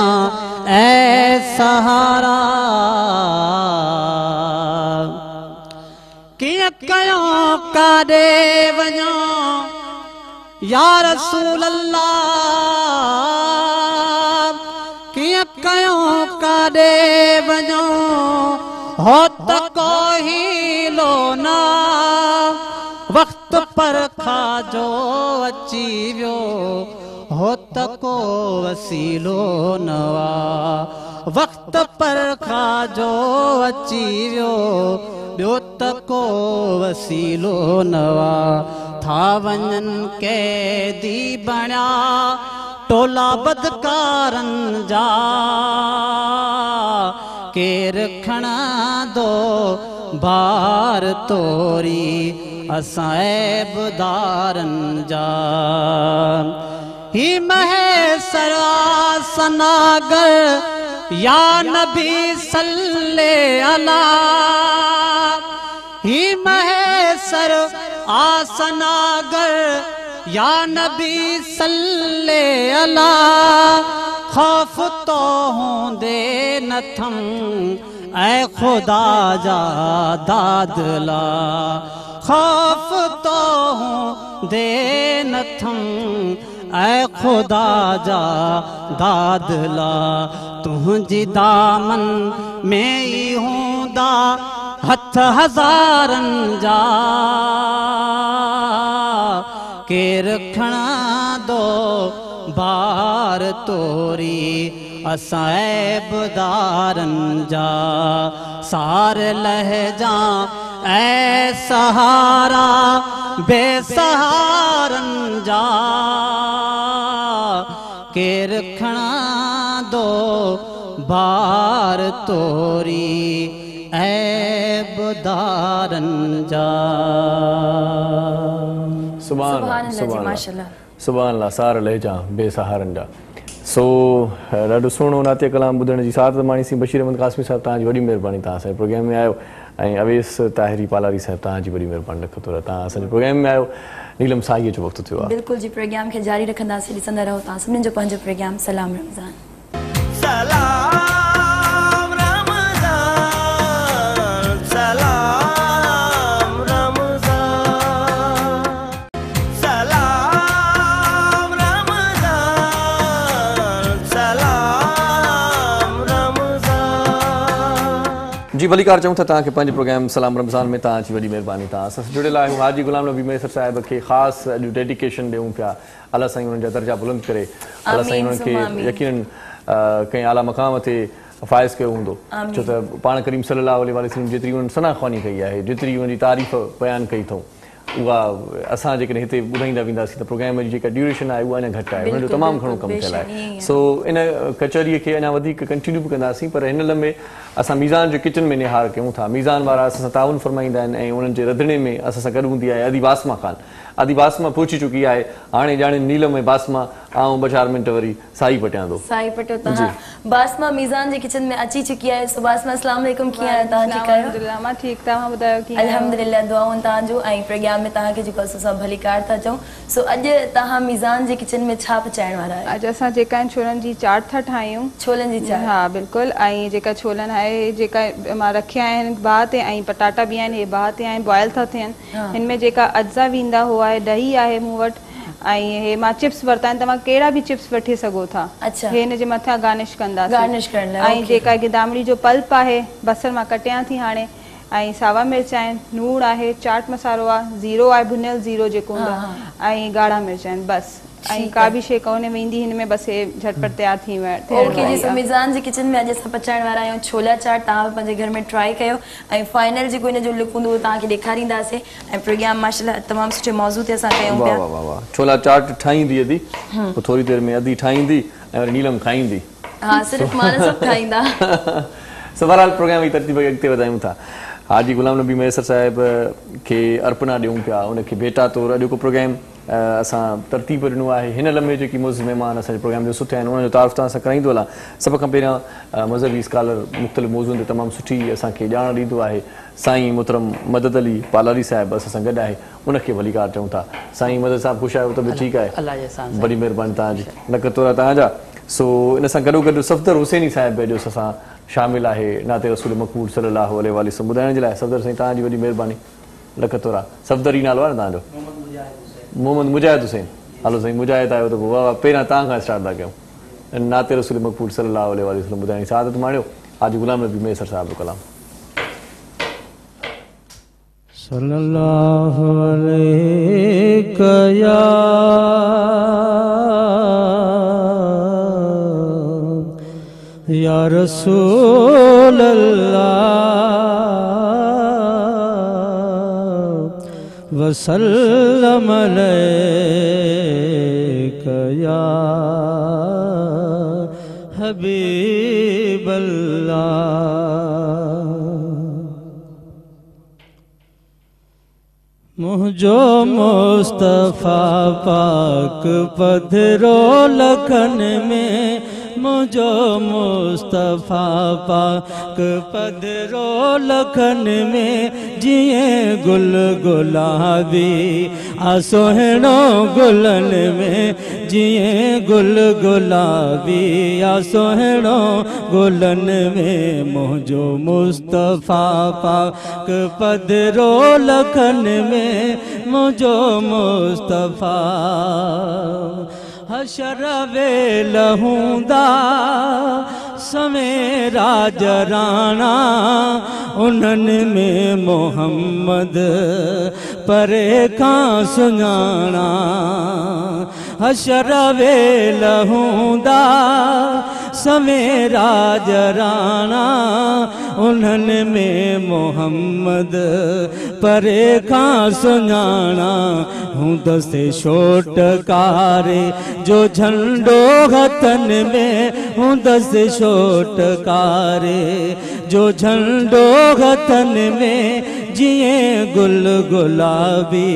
ए सहारा क्या कयो का वञो यार रसूल कीअं कयो का दे हो तो कोई लो वक्त पर खाजो अची वियो हो त को वसीलो नवा वक़्त पर खा जो अची वियो त कोन टोला केरु खणंदो बार तोरी असां बुधारनि जा ही महे सनागर या नबी सले अला ही महे आसनागर या नबी सले अला खौफ़ तो हूंदे नथम ऐं ख़ुदा जा दादला दे جی जा दादला तुंहिंजी दामन में ई हूंदा हथ हज़ारनि जा केरु खणंदो ॿार तोरी असारनि जा सार लहजा ऐ सहारा बेसहारन जा के रखना दो बार तोरी ऐ बुदारन जा सुबह सुबह सुबह सार लह जा बेसहारन जा सो uh, ॾाढो सुहिणो नाते कलाम ॿुधण जी साथ माणी सिंह बशीर अहमद कासमी साहिबु तव्हांजी वॾी महिरबानी तव्हां असांजे प्रोग्राम में आयो ऐं अवेस ताहिरी पालारी साहिबु तव्हांजी वॾी महिरबानी रखो थो तव्हां असांजे प्रोग्राम में आयो नीलम साईअ जो वक़्तु थियो आहे बिल्कुलु जी प्रोग्राम खे जारी रखंदासीं ॾिसंदा रहो तव्हां जो पंहिंजो प्रोग्राम सलाम सलाम रमज़ान जी भली चऊं था तव्हांखे प्रोग्राम सलाम रमज़ान में तुम अची वॾी महिरबानी तव्हां असां जुड़ियल आहियूं हाजी गुलाम नबी मेसर साहब के खास अज डेडिकेशन दूँ पिया अला सही उन्होंने दर्जा बुलंद करे अल सही उन्होंने यकीन कंहिं आला मक़ाम से फायज किया होंद छो तो पा करीम सल वसलम जितनी उन्होंने हुन सनाखानी कई है जितनी उनकी तारीफ़ बयान कई अथऊं उहा असां जेकॾहिं हिते ॿुधाईंदा वेंदासीं त प्रोग्राम जी जेका ड्यूरेशन आहे उहा अञा घटि आहे हुनजो तमामु घणो कमु थियलु आहे सो इन कचहरीअ खे अञा वधीक कंटिन्यू बि कंदासीं पर हिन ले में असां मीज़ान जो किचन में निहार कयूं था मीज़ान वारा असां सां तावन फरमाईंदा आहिनि ऐं उन्हनि जे रंधिणे में असां सां गॾु हूंदी आहे ख़ान अधिबासमा पहुची चुकी आहे हाणे ॼाणे नीलम बासमा छा पचाइण जी ठाहियूं ऐं जेका छोला मां रखिया आहिनि भाह ते ऐं पटाटा बि आहिनि बाह ते बॉइल था थियनि हिन में जेका अजा वटि ऐं मां चिप्स वरिता आहिनि तव्हां कहिड़ा बि चिप्स वठी सघो था हे हिन जे मथां गार्निश कंदा ऐं जेका गिदामड़ी जो पल्प आहे बसर मां कटियां थी हाणे ऐं सावा मिर्च आहिनि लूणु आहे चाट मसालो आहे भुनियलो जेको ऐं ॻाढ़ा मिर्च आहिनि बसि काबिशेक कोने वेंदी हिन में बस झटपट तैयार थी वे ओके जी सो मिजान जी किचन में आज सब पचाण (laughs) अर्पणा असां तरतीब ॾिनो आहे हिन लम्हे जेकी मुज़ महिमान असांजे प्रोग्राम जो सुठा आहिनि उनजो तारफ़ तव्हां सां कराईंदो हलां सभ खां पहिरियां मज़हबी स्कॉलर मुख़्तलिफ़ मौज़ुनि ते तमामु सुठी असांखे ॼाण ॾींदो आहे साईं मुहतरम मदद अली पालारी साहिबु असां सां गॾु आहे उनखे वलीकार चऊं था साईं मदद साहिबु ख़ुशि आहियो त बि ठीकु आहे वॾी महिरबानी तव्हांजी लकतौरा तव्हांजा सो इन सां गॾो गॾु सफ़दर हुसैनी साहिबु जो असां शामिलु आहे नाते रसूल मकबूर सलाह ॿुधाइण जे लाइ सफ़दर साईं तव्हांजी वॾी महिरबानी लकतौरा सफ़दर ई नालो आहे न तव्हांजो मोहम्मद मुजादुसाईं हलो साईं मुजाहिया त आयो त वाह पहिरियां तव्हां खां स्टार्ट था कयूं नातिरे रसल मक़बूल सलाह ॿुधाई सादत माणियो अॼु गुलाम नबी मेसर साहिबु कलाम वसल्लम या हबीबल्ला मुझो मुस्तफ़ा पाक पधरो लखन में मुझो मुस्तफ़ा पाक पधरो लखन में जिए गुल गुलाबी आ आसोहणो गुलन में जिए गुल गुलाबी आ आसोहणो गुलन में मुझो मुस्तफ़ा पाक पधरो लखन में मुझो मुस्तफ़ा हशर वेल हूंदा समे जराणा उन्हनि में मोहम्मद परे खां सुञाणा हशर वेल हूंदा सवेरा जराना उन्हनि में मोहम्मद परे खां सुञाणा छोट छोटकारे जो झंडो हथनि में छोट छोटकारे जो झंडो हथनि में जिए गुल गुलाबी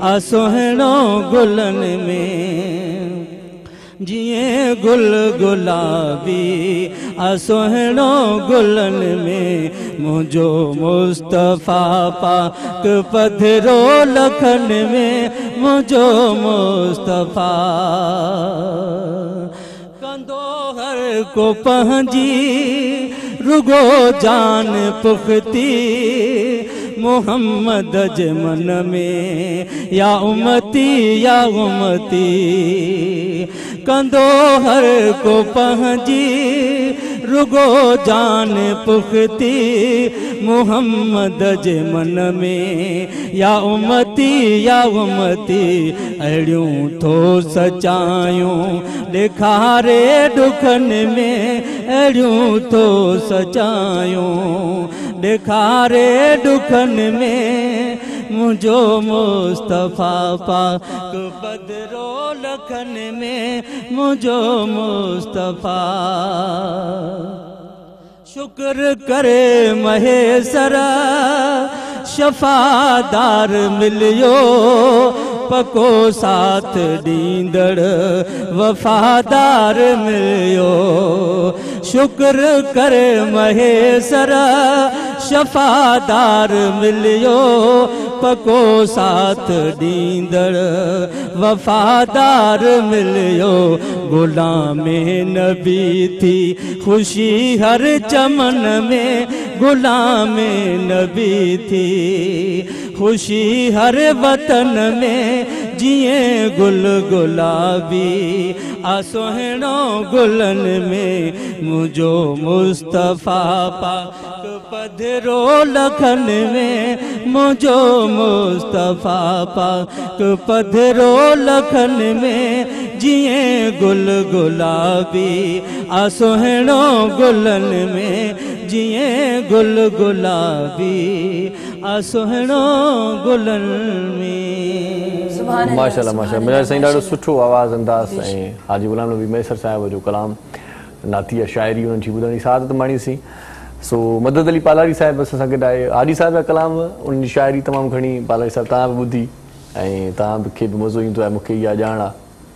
आ असुहिणो गुलन में जिए गुल गुलाबी असोहणो गुलन में मुझो मुस्तफ़ा पाक पधरो लखन में मुझो मुस्तफ़ा कंदो हर को पहजी रुगो जान पुखती मोहम्मद जमन में या उमती या उमती कंदो हर को पहजी रुगो जान पुख्ती मोहम्मद ज मन में या उमती या उमती अड़ियों तो सचायूं ॾेखारे दुखन में अड़ियों तो सचायूं देखारे दुखन में मुस्तफा पाक बदरो लखन में मुझो मुस्तफा शुक्र करे महेश शफादार शफ़ार मिलियो पको साथ ॾींदड़ वफ़ादार मिलियो शुक्र करे महे शफ़ादार मिलियो पको साथ ॾींदड़ वफ़ादार मिलियो गुलाम नबी थी ख़ुशी हर चमन में गुलाम नबी थी ख़ुशी हर वतन में जिए गुल गुलाबी असोहिणो गुलन में مو جو مصطفی پاک پدرو لکھن میں مو جو مصطفی پاک پدرو لکھن میں جئیں گل گلابی آ سہنوں گلن میں جئیں گل گلابی آ سہنوں گلن میں سبحان اللہ ماشاءاللہ ماشاءاللہ میرے سینڈو سٹو آواز انداز ہیں آج غلام نبی नाती आहे शाइरी सो मदद अली पालारी बसि आहे आदी साहिब जा कलाम उन्हनि जी शाइरी तमामु घणी पालारी साहिब तव्हां बि ॿुधी ऐं तव्हांखे बि मज़ो ईंदो आहे मूंखे इहा ॼाण आहे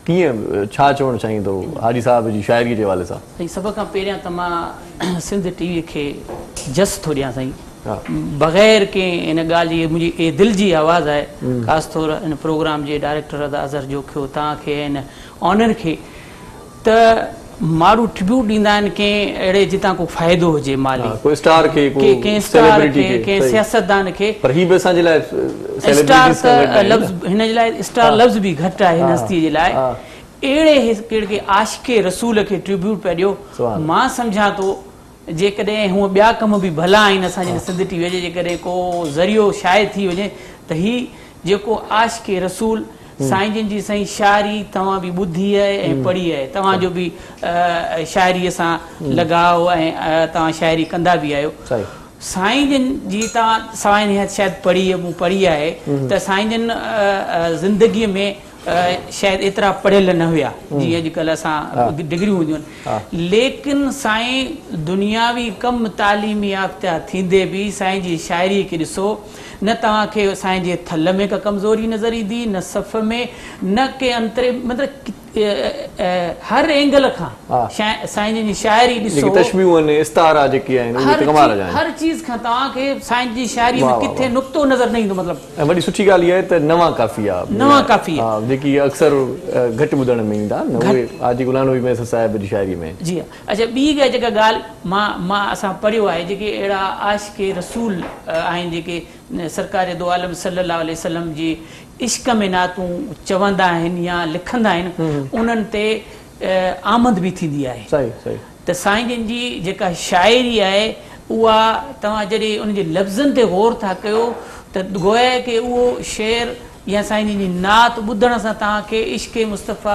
कीअं छा चवणु चाहींदो हादी साहिब जी शाइरी जे हवाले सां साईं सभ खां पहिरियां त मां (clears throat) सिंध टीवीअ खे जस थो ॾियां साईं बग़ैर कंहिं इन ॻाल्हि जी मुंहिंजी दिलि जी आवाज़ आहे ख़ासि प्रोग्राम जे डायरेक्टर अदा अज़र जोखियो तव्हांखे ऑनर खे त माण्हू ट्रिब्यूट ॾींदा आहिनि कंहिं अहिड़े जितां को फ़ाइदो हुजे माली हिन जे लाइ अहिड़े कहिड़े आशिके रसूल खे ट्रिब्यूट पिया ॾियो मां सम्झां थो जेकॾहिं हूअ ॿिया कम बि भला आहिनि असांजे सिंध टीवीअ जे जेकॾहिं को ज़रियो शायदि थी वञे त हीउ जेको आशके रसूल साईं जिन जी साईं शायरी तव्हां बि ॿुधी आहे hmm. ऐं पढ़ी आहे तव्हांजो hmm. बि शायरीअ सां hmm. लॻाव ऐं तव्हां शायरी कंदा बि आहियो साईं जिन जी तव्हां साईं शायदि पढ़ी मूं पढ़ी आहे त साईं जन ज़िंदगीअ में शायदि एतिरा पढ़ियल न हुआ जीअं अॼुकल्ह असां डिग्रियूं हूंदियूं आहिनि लेकिन साईं दुनियावी कम तालीमी याफ़्ता थींदे बि साईं जी शाइरी खे ॾिसो न तव्हांखे साईं जे थल में का कमज़ोरी नज़र ईंदी न सफ़ में न कंहिं अंतरे मतिलबु हर एंगल का साइन की शायरी लेकिन तश्मी वो ने स्टार आज की हर चीज का ता के साइन शायरी में किथे नुक्तो नजर नहीं तो मतलब बड़ी सुची गाली है तो नवा काफी है नवा काफी है जकी अक्सर घट बुदन में इंदा वो आज गुलानो भी में साहब की शायरी में जी अच्छा बी के जगह गाल मा मा असा पढ़यो है रसूल सरकार दो आलम जी इश्क में नातू चवंदा आहिनि या लिखंदा आहिनि उन्हनि ते आमद बि थींदी आहे त साईं जन जी जेका शाइरी आहे उहा तव्हां जॾहिं उन जे लफ़्ज़नि ते ग़ौर था कयो त गोए गो शेर या साईं जिन जी नात ॿुधण सां तव्हांखे इश्क मुस्तफ़ा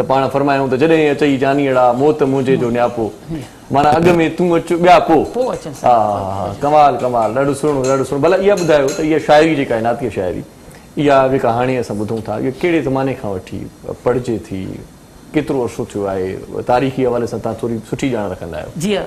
त पाण फरमायूं माना अॻि में तूं ॿिया पोइ हा हा कमाल कमाल भला इहा ॿुधायो त इहा शाइरी जेका आहे नाती शाइरी इहा जेका हाणे असां ॿुधूं था इहो कहिड़े ज़माने खां वठी पढ़जे थी केतिरो अर्सो थियो आहे तारीख़ी हवाले सां तव्हां थोरी सुठी ॼाण रखंदा आहियो जीअं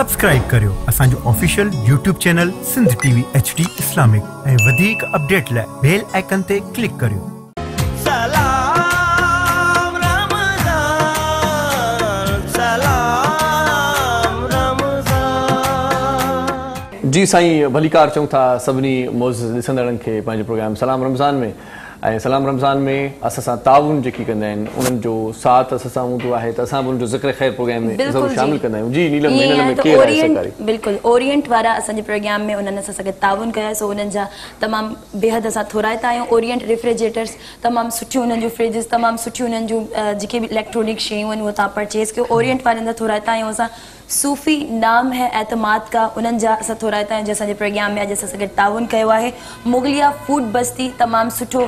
सब्सक्राइब करियो असांजो official YouTube channel Sindh TV H D Islamic ऐं वधीक अपडेट लाइ बेल आइकन ते क्लिक करियो जी साईं भलीकार चऊं था सभिनी मोज़ ॾिसंदड़नि खे पंहिंजे प्रोग्राम सलाम रमज़ान में ऐं सलाम रमज़ान में असां सां ताउन जेकी कंदा आहिनि उन्हनि जो साथ असां हूंदो आहे त असां बि ज़िक्र ख़ैर प्रोग्राम में कंदा आहियूं जी ओरिएंट बिल्कुलु ओरिएंट वारा असांजे प्रोग्राम में उन्हनि असां असांखे ताउन सो उन्हनि जा तमामु बेहद असां थोराइता आहियूं ओरिएंट रेफ्रिजरेटर्स तमामु सुठियूं उन्हनि जूं फ्रिजिस तमामु सुठियूं उन्हनि जूं जेके बि इलेक्ट्रॉनिक शयूं आहिनि उहे तव्हां परचेस कयो ओरिएंट वारनि जा थोराइता आहियूं असां एतमाद का उन्हनि जा असां थोराए था आहियूं प्रोग्राम में ताउन कयो आहे मुगलिया फूड बस्ती तमामु सुठो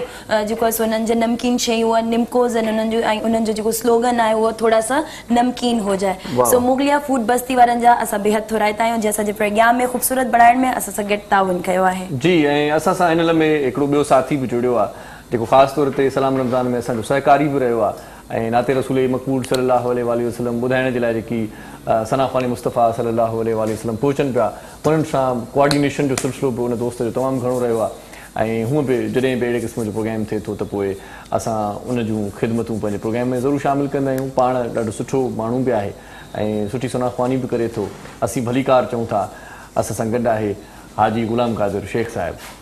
जेको आहे नमकीन शयूं आहिनि निमकोस आहिनि उन्हनि जो जेको स्लोगन आहे उहो थोरा सा नमकीन जाए सो मुगलिया फूड बस्ती वारनि जा असां बेहद थोराए था आहियूं असांजे प्रोग्राम में ख़ूबसूरत बणाइण में असां सां गॾु ताउन कयो आहे जी ऐं ॿियो साथी बि जुड़ियो आहे जेको ख़ासि रमज़ान में सहकारी बि रहियो आहे ऐं नाते रसूल मक़बूल सलाहु वसलम ॿुधाइण जे लाइ जेकी सनाफ़ानी मुस्तफ़ा सलाहु वसलम पहुचनि पिया उन्हनि सां कॉर्डिनेशन जो सिलसिलो बि उन दोस्त जो तमामु घणो रहियो आहे ऐं हूअं बि जॾहिं बि अहिड़े क़िस्म जो प्रोग्राम थिए थो त पोइ असां उन जूं ख़िदमतूं पंहिंजे प्रोग्राम में ज़रूरु शामिलु कंदा आहियूं पाण ॾाढो सुठो माण्हू बि आहे ऐं सुठी सनाफ़ बि करे थो असीं भली कार चऊं था असां सां गॾु आहे हाजी ग़ुलाम क़ादिर शेख साहिबु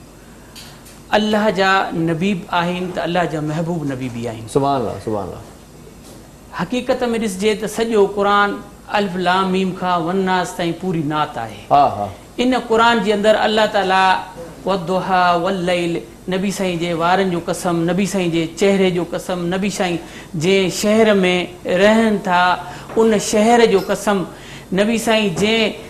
अलाह जा नबीब आहिनि त अलाह जा महबूब नबी बि आहिनि हक़ीक़त में ॾिसजे त सॼो क़ुर नात आहे इन क़ुर जे अंदरि अलाह ताला वल नबी साईं जे वारनि जो कसम नबी साईं जे चहिरे जो कसम नबी साईं जंहिं शहर में रहनि था उन शहर जो कसम नबी साईं जंहिं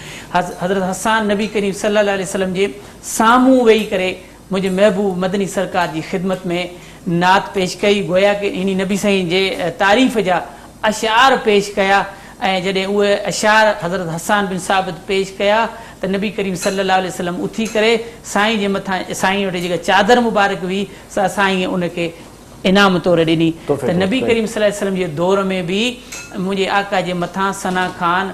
हज़रत हसान नबी करीम सलाह वसलम जे साम्हूं वेही करे मुंहिंजे महबूब मदनी सरकार जी ख़िदमत में नात पेश कई गोया कि इन नबी साईं जे तारीफ़ जा अशार पेश कया ऐं जॾहिं उहे अशार हज़रत हसान बिन साबित पेश कया त नबी करीम सलाह वसलम उथी करे साईं जे मथां साईं वटि जेका चादर मुबारक हुई साईं उनखे इनाम तौरु ॾिनी त नबी करीम सलम जे दौर में बि मुंहिंजे आका जे मथां सना खान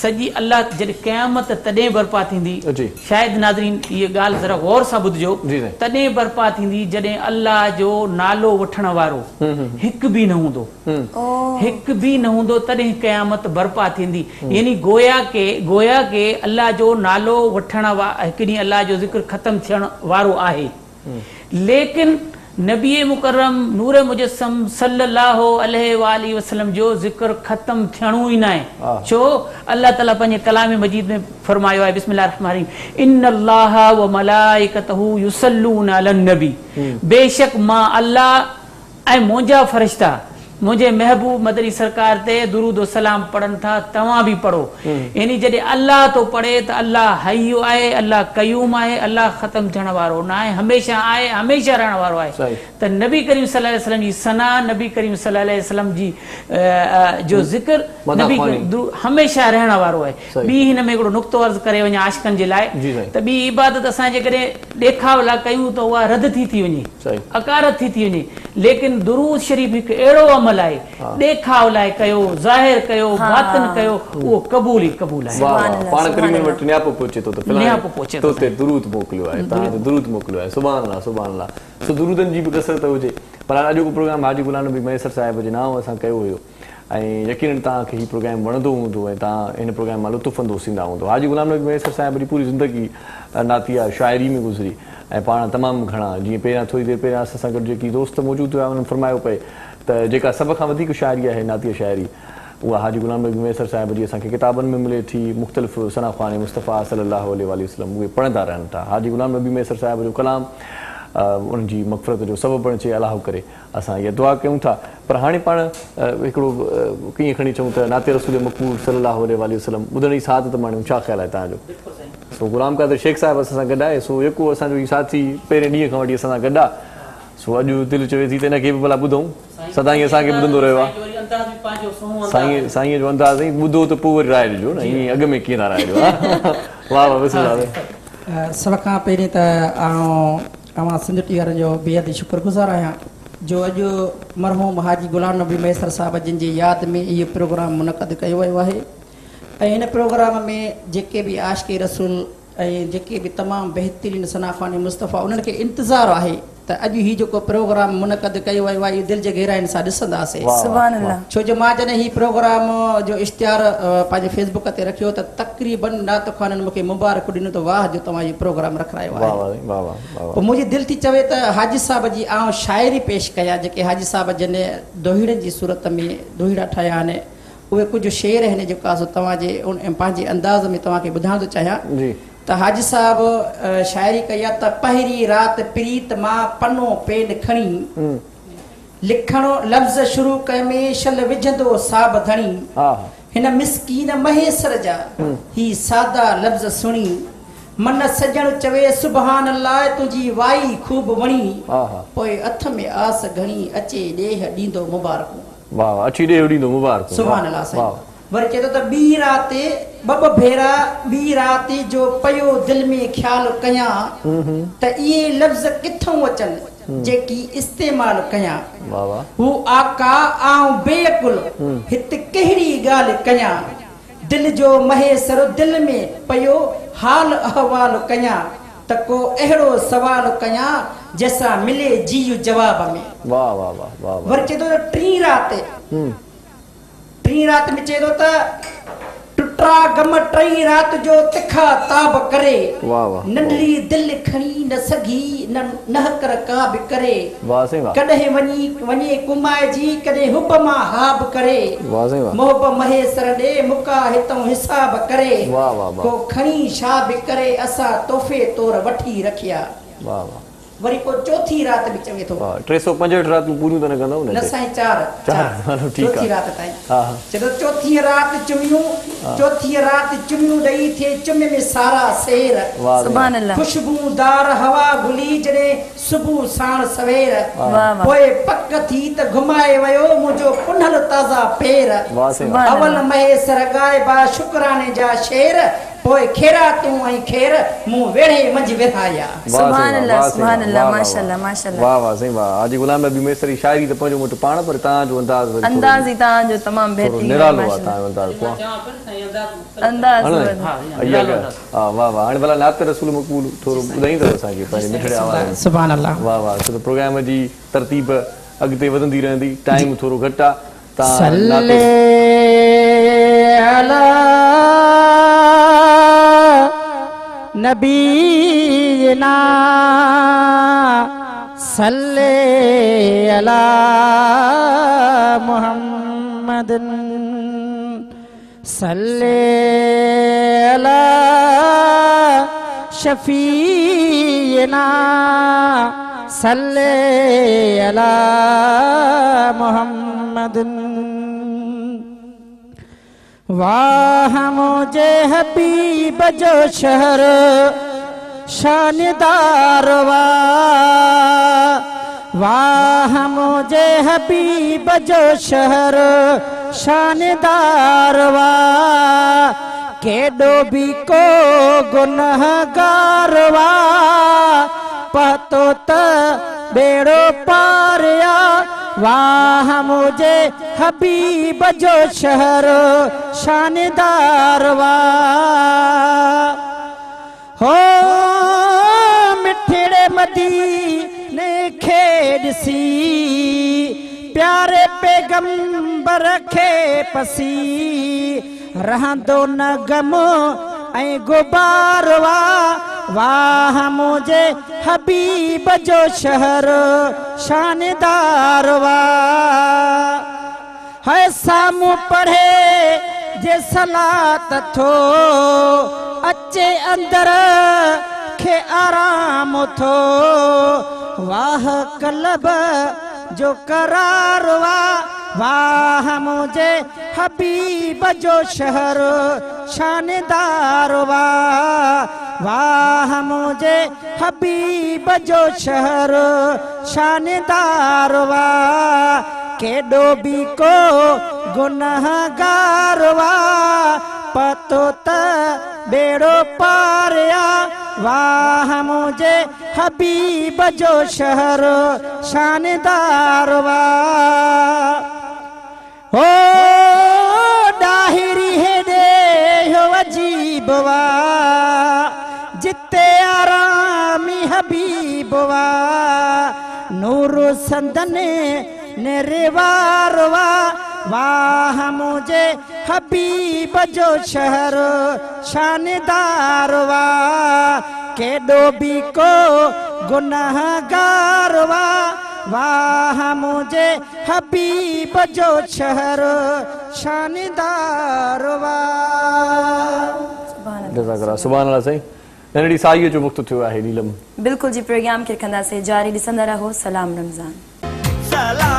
सॼी अलाह जॾहिं क़यामत तॾहिं बर्पा थींदी नादरीन ॻाल्हि ज़रा गौर सां ॿुधजो तॾहिं बर्पा थींदी अलाह जो नालो वठणु वारो हिकु बि न हूंदो हिकु बि न हूंदो तॾहिं क़यामत बर्पा थींदी यानी के अलाह जो नालो वठण हिकु ॾींहुं अल्लाह जो ज़िक्र ख़तमु थियण वारो आहे लेकिन नबी مکرم نور مجسم صل اللہ علیہ وآلیہ وسلم جو ذکر ختم تھانوینہ ہے چو اللہ تعالیٰ پانجھ کلامِ مجید میں فرمائی وآلیہ بسم اللہ الرحمن ان اللہ و ملائکتہو النبی بے شک اللہ मुझे महबूब मदरी सरकार ते सलाम पढ़न था तव्हां भी पढ़ो यानी जदे अल्लाह तो पढ़े त अल्लाह हय आए अल्लाह कयूम आए अल्लाह खत्म थियण वारो ना हमेशा आए हमेशा रहण वारो आए त नबी करीम जी सना नबी करीम जो हमेशा रहण वारो आहे बी इन में नुक़्तो करे वने आशिकन जे लाइ त ॿी बाद असां जेकॾहिं ॾेखावला कयूं तो वा रद्द थी थी सही अकारत थी थी वञे लेकिन दुरूद शरीफ़ एक एड़ो अमल पर गुलाम जे नओं सां कयो हुयो ऐं यकीन तव्हांखे वणंदो हूंदो ऐं प्रोग्राम लुत्फ़ गुलाम नबी पूरी ज़िंदगी नाती आहे में गुज़री ऐं पाण तमामु घणा जीअं पहिरियां थोरी देरि पहिरियां असां गॾु जेकी दोस्त मौजूदु हुआ त जेका सभ खां वधीक शाइरी आहे नातीअ शाइरी उहा हाजी ग़ुलाम मेसर साहिब जी असांखे किताबनि में मिले थी मुख़्तलिफ़ सना ख़ान मुस्तफ़ा सलाहु उलम उहे पढ़ंदा रहनि था हाजी ग़ुलाम नबी मेसर साहिब जो कलाम उन्हनि जी मफ़रत जो सभु पण अचे अलाउ करे असां इहा दुआ कयूं था पर हाणे पाण हिकिड़ो कीअं खणी चऊं त नाते रसूल मकबूल सलाहु वसलम ॿुधण जी साथ त माण्हू छा ख़्यालु आहे तव्हांजो सो ग़ुलाम कादर शेख साहिबु असां सां गॾु आहे सो जेको असांजो साथी पहिरें ॾींहं खां वठी असां सां गॾु आहे सभ खां पहिरीं त शुक्रगुज़ार आहियां जो अॼु मरहूम हाजी गुलाम नबी मैसर साहिब जिन जी यादि में इहो प्रोग्राम मुनक़द कयो वियो आहे ऐं हिन प्रोग्राम में जेके बि आशके रसूल ऐं जेके बि तमामु बहितरीन उन्हनि खे इंतज़ारु आहे त अॼु हीउ जेको प्रोग्राम मुनक़द कयो वियो आहे छो जो मां जॾहिं हीउ प्रोग्राम जो इश्तिहार पंहिंजे फेसबुक ते रखियो त तकरीबनि नातखाननि मूंखे मुबारक ॾिनो त वाह जो तव्हां इहो प्रोग्राम रखायो आहे पोइ मुंहिंजी दिलि थी चवे त हाजी साहब जी आउं शाइरी पेश कयां जेके हाजी साहब जॾहिं दोहिड़े जी सूरत में दोहिड़ा ठाहिया आहिनि उहे कुझु शेर आहिनि जेको आहे तव्हांजे पंहिंजे अंदाज़ में तव्हांखे ॿुधण थो चाहियां त हाजी साहिबु शाइरी कई आहे त पहिरीं राति प्रीत मां पनो पेन खणी लिखणो लफ़्ज़ शुरू कयमि शल विझंदो साब धणी हिन मिसकीन महेसर जा ही सादा लफ़्ज़ सुणी मन सजण चवे सुबहान लाइ तुंहिंजी वाई ख़ूब वणी पोइ अथ में आस घणी अचे ॾेह ॾींदो मुबारक वाह अची ॾेह ॾींदो मुबारक सुबहान वरी चए थो त ॿी राति ॿ ॿ भेरा ॿी राति जो पयो दिल में ख़्यालु कयां त इहे लफ़्ज़ किथो अचनि जेकी इस्तेमालु कयां हू आका आऊं बेकुल हिते कहिड़ी ॻाल्हि कयां दिलि जो महेसर दिलि में पयो हाल अहवाल कयां त को अहिड़ो सुवाल कयां जंहिंसां मिले जीव जवाब में वरी चए थो टी राति टी رات में चे तो टुटरा गम टई جو जो तिखा ताब करे वाह वाह नंडली दिल खणी न सगी न नह कर का बि करे वाह से वाह कदे वनी वनी कुमाई जी कदे करे मोहब महे सर दे मुका हित हिसाब करे को खणी शाब करे असा तोहफे वठी रखिया वाह वाह वरी को चौथी रात भी चवे तो हां 365 रात पूरी तो न कंदो न सही चार चार मतलब ठीक है रात ताई हां हां चलो चौथी रात चमियो चौथी रात चमियो दई थे चम में सारा शहर सुभान अल्लाह खुशबूदार हवा गुली जड़े सुबह सान सवेर वाह वाह ओए पक थी त घुमाए वयो मुजो पुनल ताजा पैर अवल महेश रगाए बा शुक्राने जा शेर पोइ खेरा तूं ऐं खेर मूं वेणे मंझ वेहाया गुलाम अबी मेसरी शायरी ते पंहिंजो मुट पाण पर तव्हां अंदाज़ अंदाज़ ई तव्हां जो आहे अंदाज़ प्रोग्राम जी तरतीब अॻिते वधंदी रहंदी टाइम थोरो घटि आहे نبینا صلی اللہ محمد صلی اللہ شفینا صلی اللہ محمد صلی اللہ محمد वाह मुझे हबीब जो शहर शानदार वाह मुझे हबीब जो शहर शानदार केडो भी को गुनहगार पतो त बेड़ो पारिया वाह मुझे हबीब जो शहर शानदार हो मिठड़े मदी ने खेड सी प्यारे पैगंबर के पसी रहंदो न गमो ऐं गुबार वा वाह हबीब जो सामु पढ़े जे सलात थो اندر अंदर खे आराम थो वाह कलब जो करार वाह मुझे मुझे हबीब हबीब जो शहर शानदार वाह वाह जो शहर शानदार वाह वे हबीबो को गुनहगार वाह पतो त बेड़ो पार मुझे हबीब जो शहर शानदार वाह हे दे अ जीिते आरामी हबीब नूरु संदने निरिवार वा वाह मुझे हबीब जो शहर शानदार वा के दो भी को गुनाहगार वा वाह मुझे हबीब जो शहर शानदार वा सुबह अल्लाह सही දැනට ඉසායිය ජොමුක්තුතුව හෙඩිලම් බිල්කුල් ජි ප්‍රගයාම් කිරකඳාසේ ජාරි ඩිසඳ රහෝ සලාම් රම්සාන් සලාම්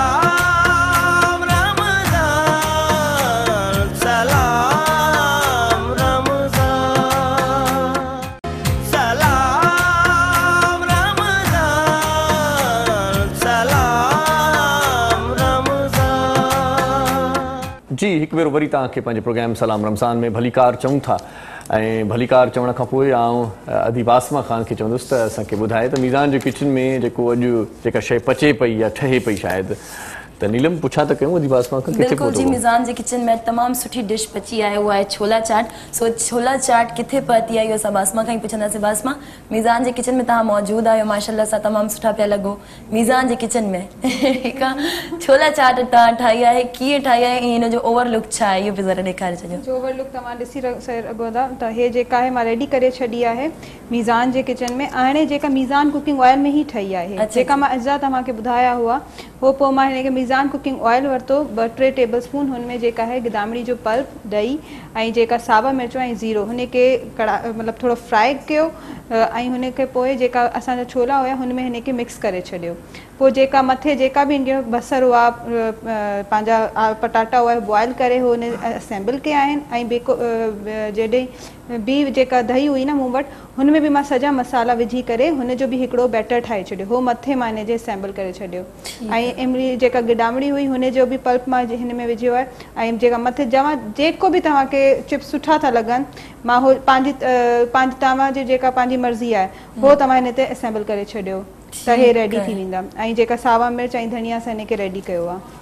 जी हिकु भेरो वरी तव्हांखे पंहिंजे प्रोग्राम सलाम रमज़ान में भली कार चऊं था ऐं भलीकार चवण खां पोइ आउं अदी बासमा ख़ान खे चवंदुसि त असांखे ॿुधाए त मीज़ान जे किचन में जेको अॼु जेका शइ पचे पई या ठहे पई शायदि तो नीलम पूछा तो क्यों अॼु बासमा खां किथे पहुतो जी मिज़ान जी किचन में तमाम सुठी डिश पची आए हुआ है छोला चाट सो छोला चाट किथे पती आई हो असां बासमा खां ई पुछंदासीं बासमा मिज़ान जी किचन में ता मौजूद आयो माशाल्लाह सा तमाम सुठा पे लगो मिज़ान जी किचन में (laughs) का छोला चाट ता ठाई आहे की ठाई आहे ऐं जो ओवरलुक छ छा यो इहो बि ज़रा ॾेखारे छॾियो ओवर लुक तव्हां ॾिसी सघो था त हे जेका आहे मां रेडी करे छॾी है मिजान जी किचन में जे का मिजान कुकिंग ऑयल में ही है अच्छा, जे का मा अज्जा तमा के बुधाया हुआ उहो पो मा ने के मिजान कुकिंग ऑयल वरतो ब टे टेबल स्पून उनमें में जेका आहे गिदामड़ी जो पल्प दही ऐं जेका सावा मिर्च ऐं ज़ीरो हुन कड़ा मतलब थोड़ा फ्राई किया ऐं हुन छोला हुआ उनमें में मिक्स कर छॾियो पोइ जेका मथे जेका बि बसर हुआ पंहिंजा पटाटा हुआ बॉयल करे हुन असेंबल कया आहिनि ऐं जॾहिं जेका दही हुई न मूं वटि हुन में बि मां सॼा मसाला विझी करे हुन जो बि हिकिड़ो बैटर ठाहे छॾियो उहो मथे मां हिन असेंबल करे छॾियो ऐं इं जेका हुई हुनजो बि पल्प मां हिन में विझियो आहे ऐं जेका मथे जवां जेको बि तव्हांखे चिप्स सुठा था लॻनि मां हो पंहिंजी तव्हांजी जेका पंहिंजी मर्ज़ी आहे हो तव्हां हिन ते असेंबल करे छॾियो त रेडी थी वेंदा ऐं जेका सावा मिर्च ऐं धनिया सां असां हिनखे रेडी कयो आहे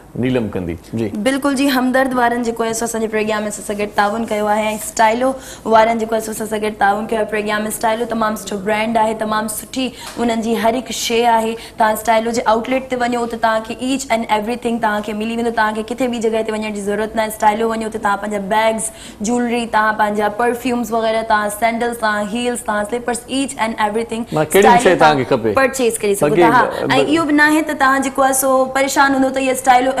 बिल्कुलु आहे तव्हां स्टाइलो जे आउटलेट ते वञो तव्हांखे ईच एंड एवरीथिंग किथे बि जॻहि ते वञण जी ज़रूरत नाहे स्टाइलो वञो तव्हां पंहिंजा बैग्स ज्वेलरी तव्हां पंहिंजा परफ्यूम्स वग़ैरह हूंदो त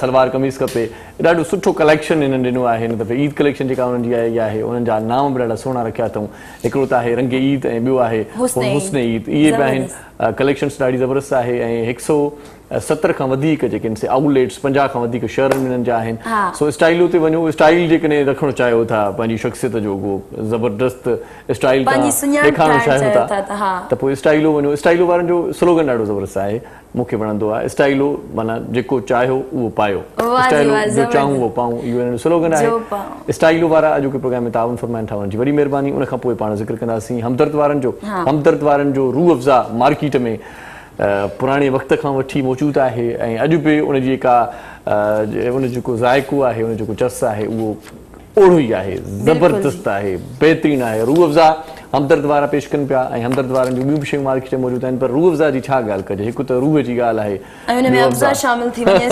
सलवार कमीज़ खपे ॾाढो सुठो कलेक्शन हिननि ॾिनो आहे हिन दफ़े ईद कलेक्शन जेका हुननि जी आई आहे हुननि जा नाम बि ॾाढा सुहिणा रखिया अथऊं हिकिड़ो त आहे रंगे ईद ऐं ॿियो आहे मुस्ने ईद इहे बि आहिनि कलेक्शन्स ॾाढी ज़बरदस्त आहे ऐं हिकु सौ सतरि खां वधीक जेके आहिनि शहर जा आहिनि सो स्टाइल उते वञो स्टाइल जेकॾहिं रखणु चाहियो था पंहिंजी शख़्सियत जो ज़बरदस्त स्टाइल ॾेखारणु चाहियो था त पोइ स्टाइलो वञो स्टाइलो वारनि जो स्लोगन ॾाढो ज़बरदस्त आहे मूंखे वणंदो आहे स्टाइलो माना जेको चाहियो उहो पायो स्लोगन आहे स्टाइलो वारा अॼुकल्ह जी पाण ज़िक्र कंदासीं में पुराणे वक़्त खां वठी मौजूदु आहे ऐं अॼु बि उनजी जेका उनजो जेको ज़ाइको आहे उनजो जेको चस आहे उहो ओढ़ो ई आहे ज़बरदस्तु आहे बहितरीनु आहे रूह अफ़ज़ा हमदर्द वारा पेश कनि पिया ऐं हमदर्द वारनि जूं ॿियूं बि शयूं मार्केट में मौजूदु आहिनि पर रूह अफ़ज़ा जी छा ॻाल्हि कजे हिकु त रूह जी ॻाल्हि आहे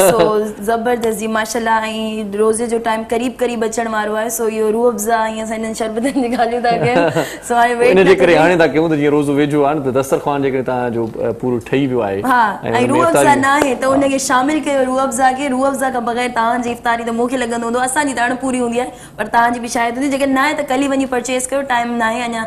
ज़बरदस्ती माशाला ऐं रोज़े जो टाइम क़रीब क़रीब अचण वारो आहे सो इहो रूह अफ़ज़ा ऐं असां हिननि शरबतनि जी ॻाल्हियूं था कयूं सो करे हाणे था कयूं त जीअं रोज़ो वेझो आहे न त दस्तरख़्वान जे करे तव्हांजो पूरो ठही वियो आहे त उनखे शामिलु कयो रूह अफ़ज़ा खे रूह अफ़ज़ा खां बग़ैर तव्हांजी इफ़्तारी त मूंखे लॻंदो हूंदो असांजी त अण पूरी हूंदी आहे पर तव्हांजी बि शायदि हूंदी जेके न आहे त कल्ह वञी परचेस कयो टाइम न आहे अञा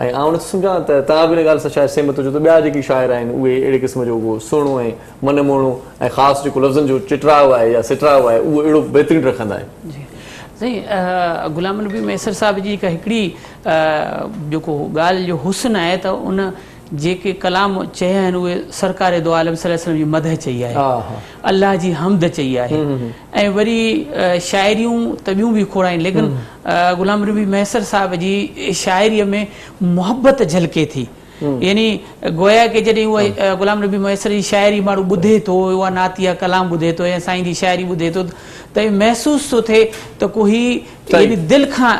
ऐं आउं सम्झां त तव्हां बि हिन ॻाल्हि सां शायदि सहमत हुजो त ॿिया जेके शाइर आहिनि उहे अहिड़े क़िस्म जो उहो सुहिणो ऐं मन मोहणो ऐं ख़ासि जेको लफ़्ज़नि जो चिटराव आहे या सिटराव आहे उहो अहिड़ो बहितरीनु रखंदा आहिनि ग़ुलाम नबी मैसर साहिब जी हिकिड़ी जेको ॻाल्हि जो हुसन आहे त उन जेके कलाम चया आहिनि उहे सरकारे आलम सलम जी मदह चई आहे अलाह जी हमद चई आहे ऐं वरी शाइरियूं त ॿियूं बि खोड़ आहिनि लेकिन गुलाम रबी मैसर साहिब जी शाइरीअ में मुहबत झलके थी یعنی گویا کہ جڑی وہ غلام نبی میسر جی شاعری مارو بدھے تو وہ ناتیا کلام بدھے تو یا سائیں دی شاعری بدھے تو تے محسوس تو تھے تو کوئی یعنی دل کھا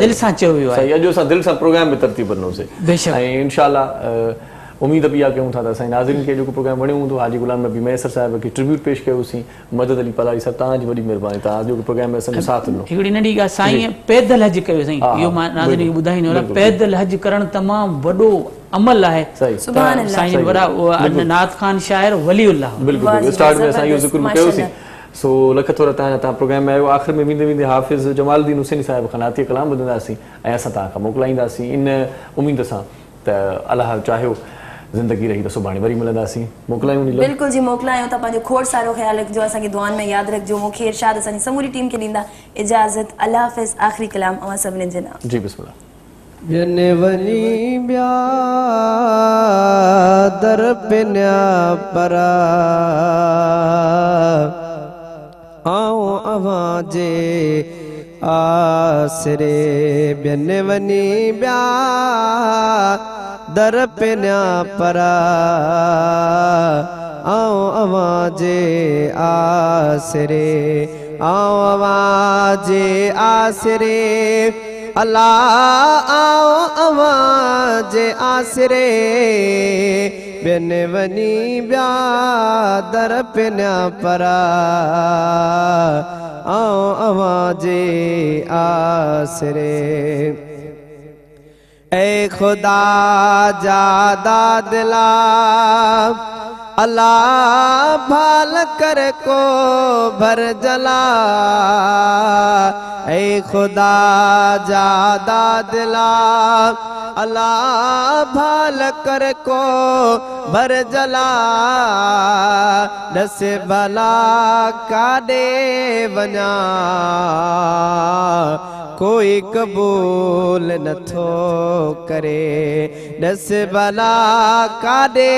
دل سا چو ہوا ہے جو سا دل سا پروگرام میں ترتیب بنو سے بے شک انشاءاللہ امید بھی ا کے ہوں تھا سائیں ناظرین کے جو پروگرام بنو ہوں تو اج غلام نبی میسر صاحب کی ٹریبیوٹ پیش کیو سی مدد علی پلاری صاحب تاں جی وڈی مہربانی تاں جو پروگرام میں سن ساتھ لو ایکڑی ننڈی گا سائیں پیدل حج کیو سائیں یو ناظرین بدھائی نہ پیدل حج کرن تمام وڈو अमल आहे साईं वॾा अननाथ खान शायर वली उल्हा बिल्कुलु स्टार्ट में असां इहो ज़िक्र कयोसीं सो लख थोरो तव्हांजा तव्हां प्रोग्राम में आयो आख़िर में वेंदे वेंदे हाफ़िज़ जमालदीन हुसैन साहिब खां नाती कलाम ॿुधंदासीं ऐं असां तव्हांखां मोकिलाईंदासीं इन उमेद सां त अलाह चाहियो ज़िंदगी रही त सुभाणे वरी मिलंदासीं मोकिलायूं बिल्कुलु जी मोकिलायूं तव्हां पंहिंजो खोड़ सारो ख़्यालु रखिजो असांखे दुआनि में यादि रखिजो मूंखे इर्शाद असांजी समूरी टीम खे ॾींदा इजाज़त अलाह आख़िरी कलाम अव सभिनी जे नाम जी बिस्मिला ॿी ॿिया परा आऊं अवां जे आसरे बनवी ॿ दर् परा आऊं अवां जे आसरे आऊं अवां जे आसरे अला آو अमा जे आसिरे पिन वञी दर पिन परा आऊं अवां आसरे ऐ ख़ुदा जा दादला अला भाल कर को भर जला ए खुदा जादा दिला अला भाल कर को भर जला दस भला काडे बना कोई कबूल न थो करे नस भला का दे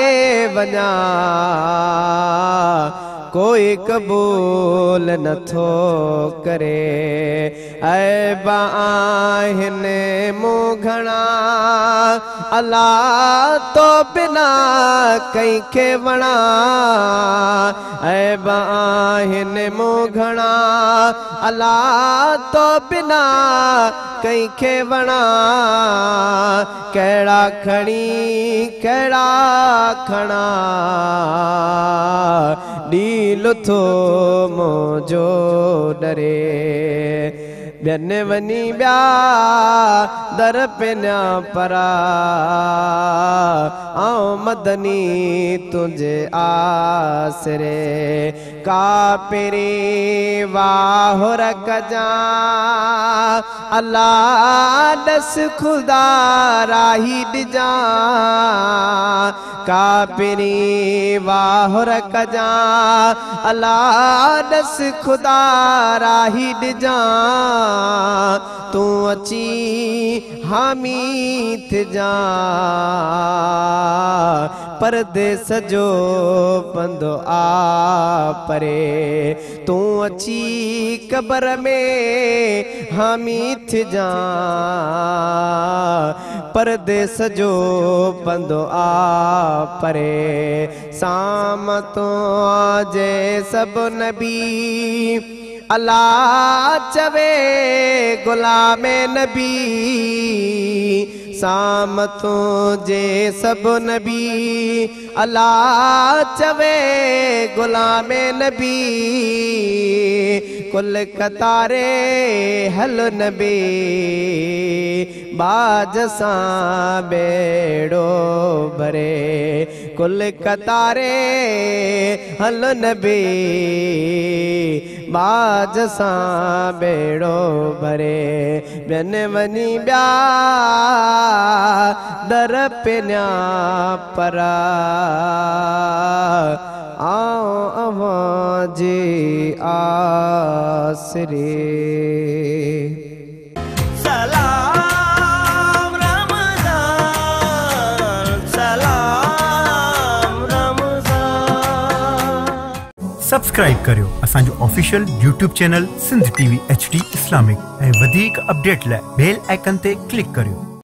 बना कोई कबूल नथो करे मूं घणा अला तो बिना कंहिंखे वणा ऐं मूं घणा अला तो बिना कंहिंखे वणा कहिड़ा खणी कहिड़ा खणा ॾींहुं लुथो मोजो डरे ॿियनि वञी ॿिया दर पिन परा ऐं मदनी तुंहिंजे आसिरे कापिरी वाहुर कजां अला ॾस खुदा राही राहिजां कापिरी वाहुर कजां अला ॾस खुदा राही राजा तू अची हामीत जा परदे जो बंद आ परे तू अची कबर में हामीत जा परदे जो बंद आ परे शाम तो आज सब नबी अल्लाह चवे गुलाम नबी साम तुझे सब नबी अल्लाह चवे गुलाम नबी कुल कतारे हल नबी माज सांो भरे कुल कतारे हल न बि माज भरे ॿियनि वञी ॿिया दर पिना परा आवा जी सलाम सब्सक्राइब करियो असान जो official YouTube channel Sindh TV HD Islamic ए वधिक अपडेट ले बेल आइकन ते क्लिक करियो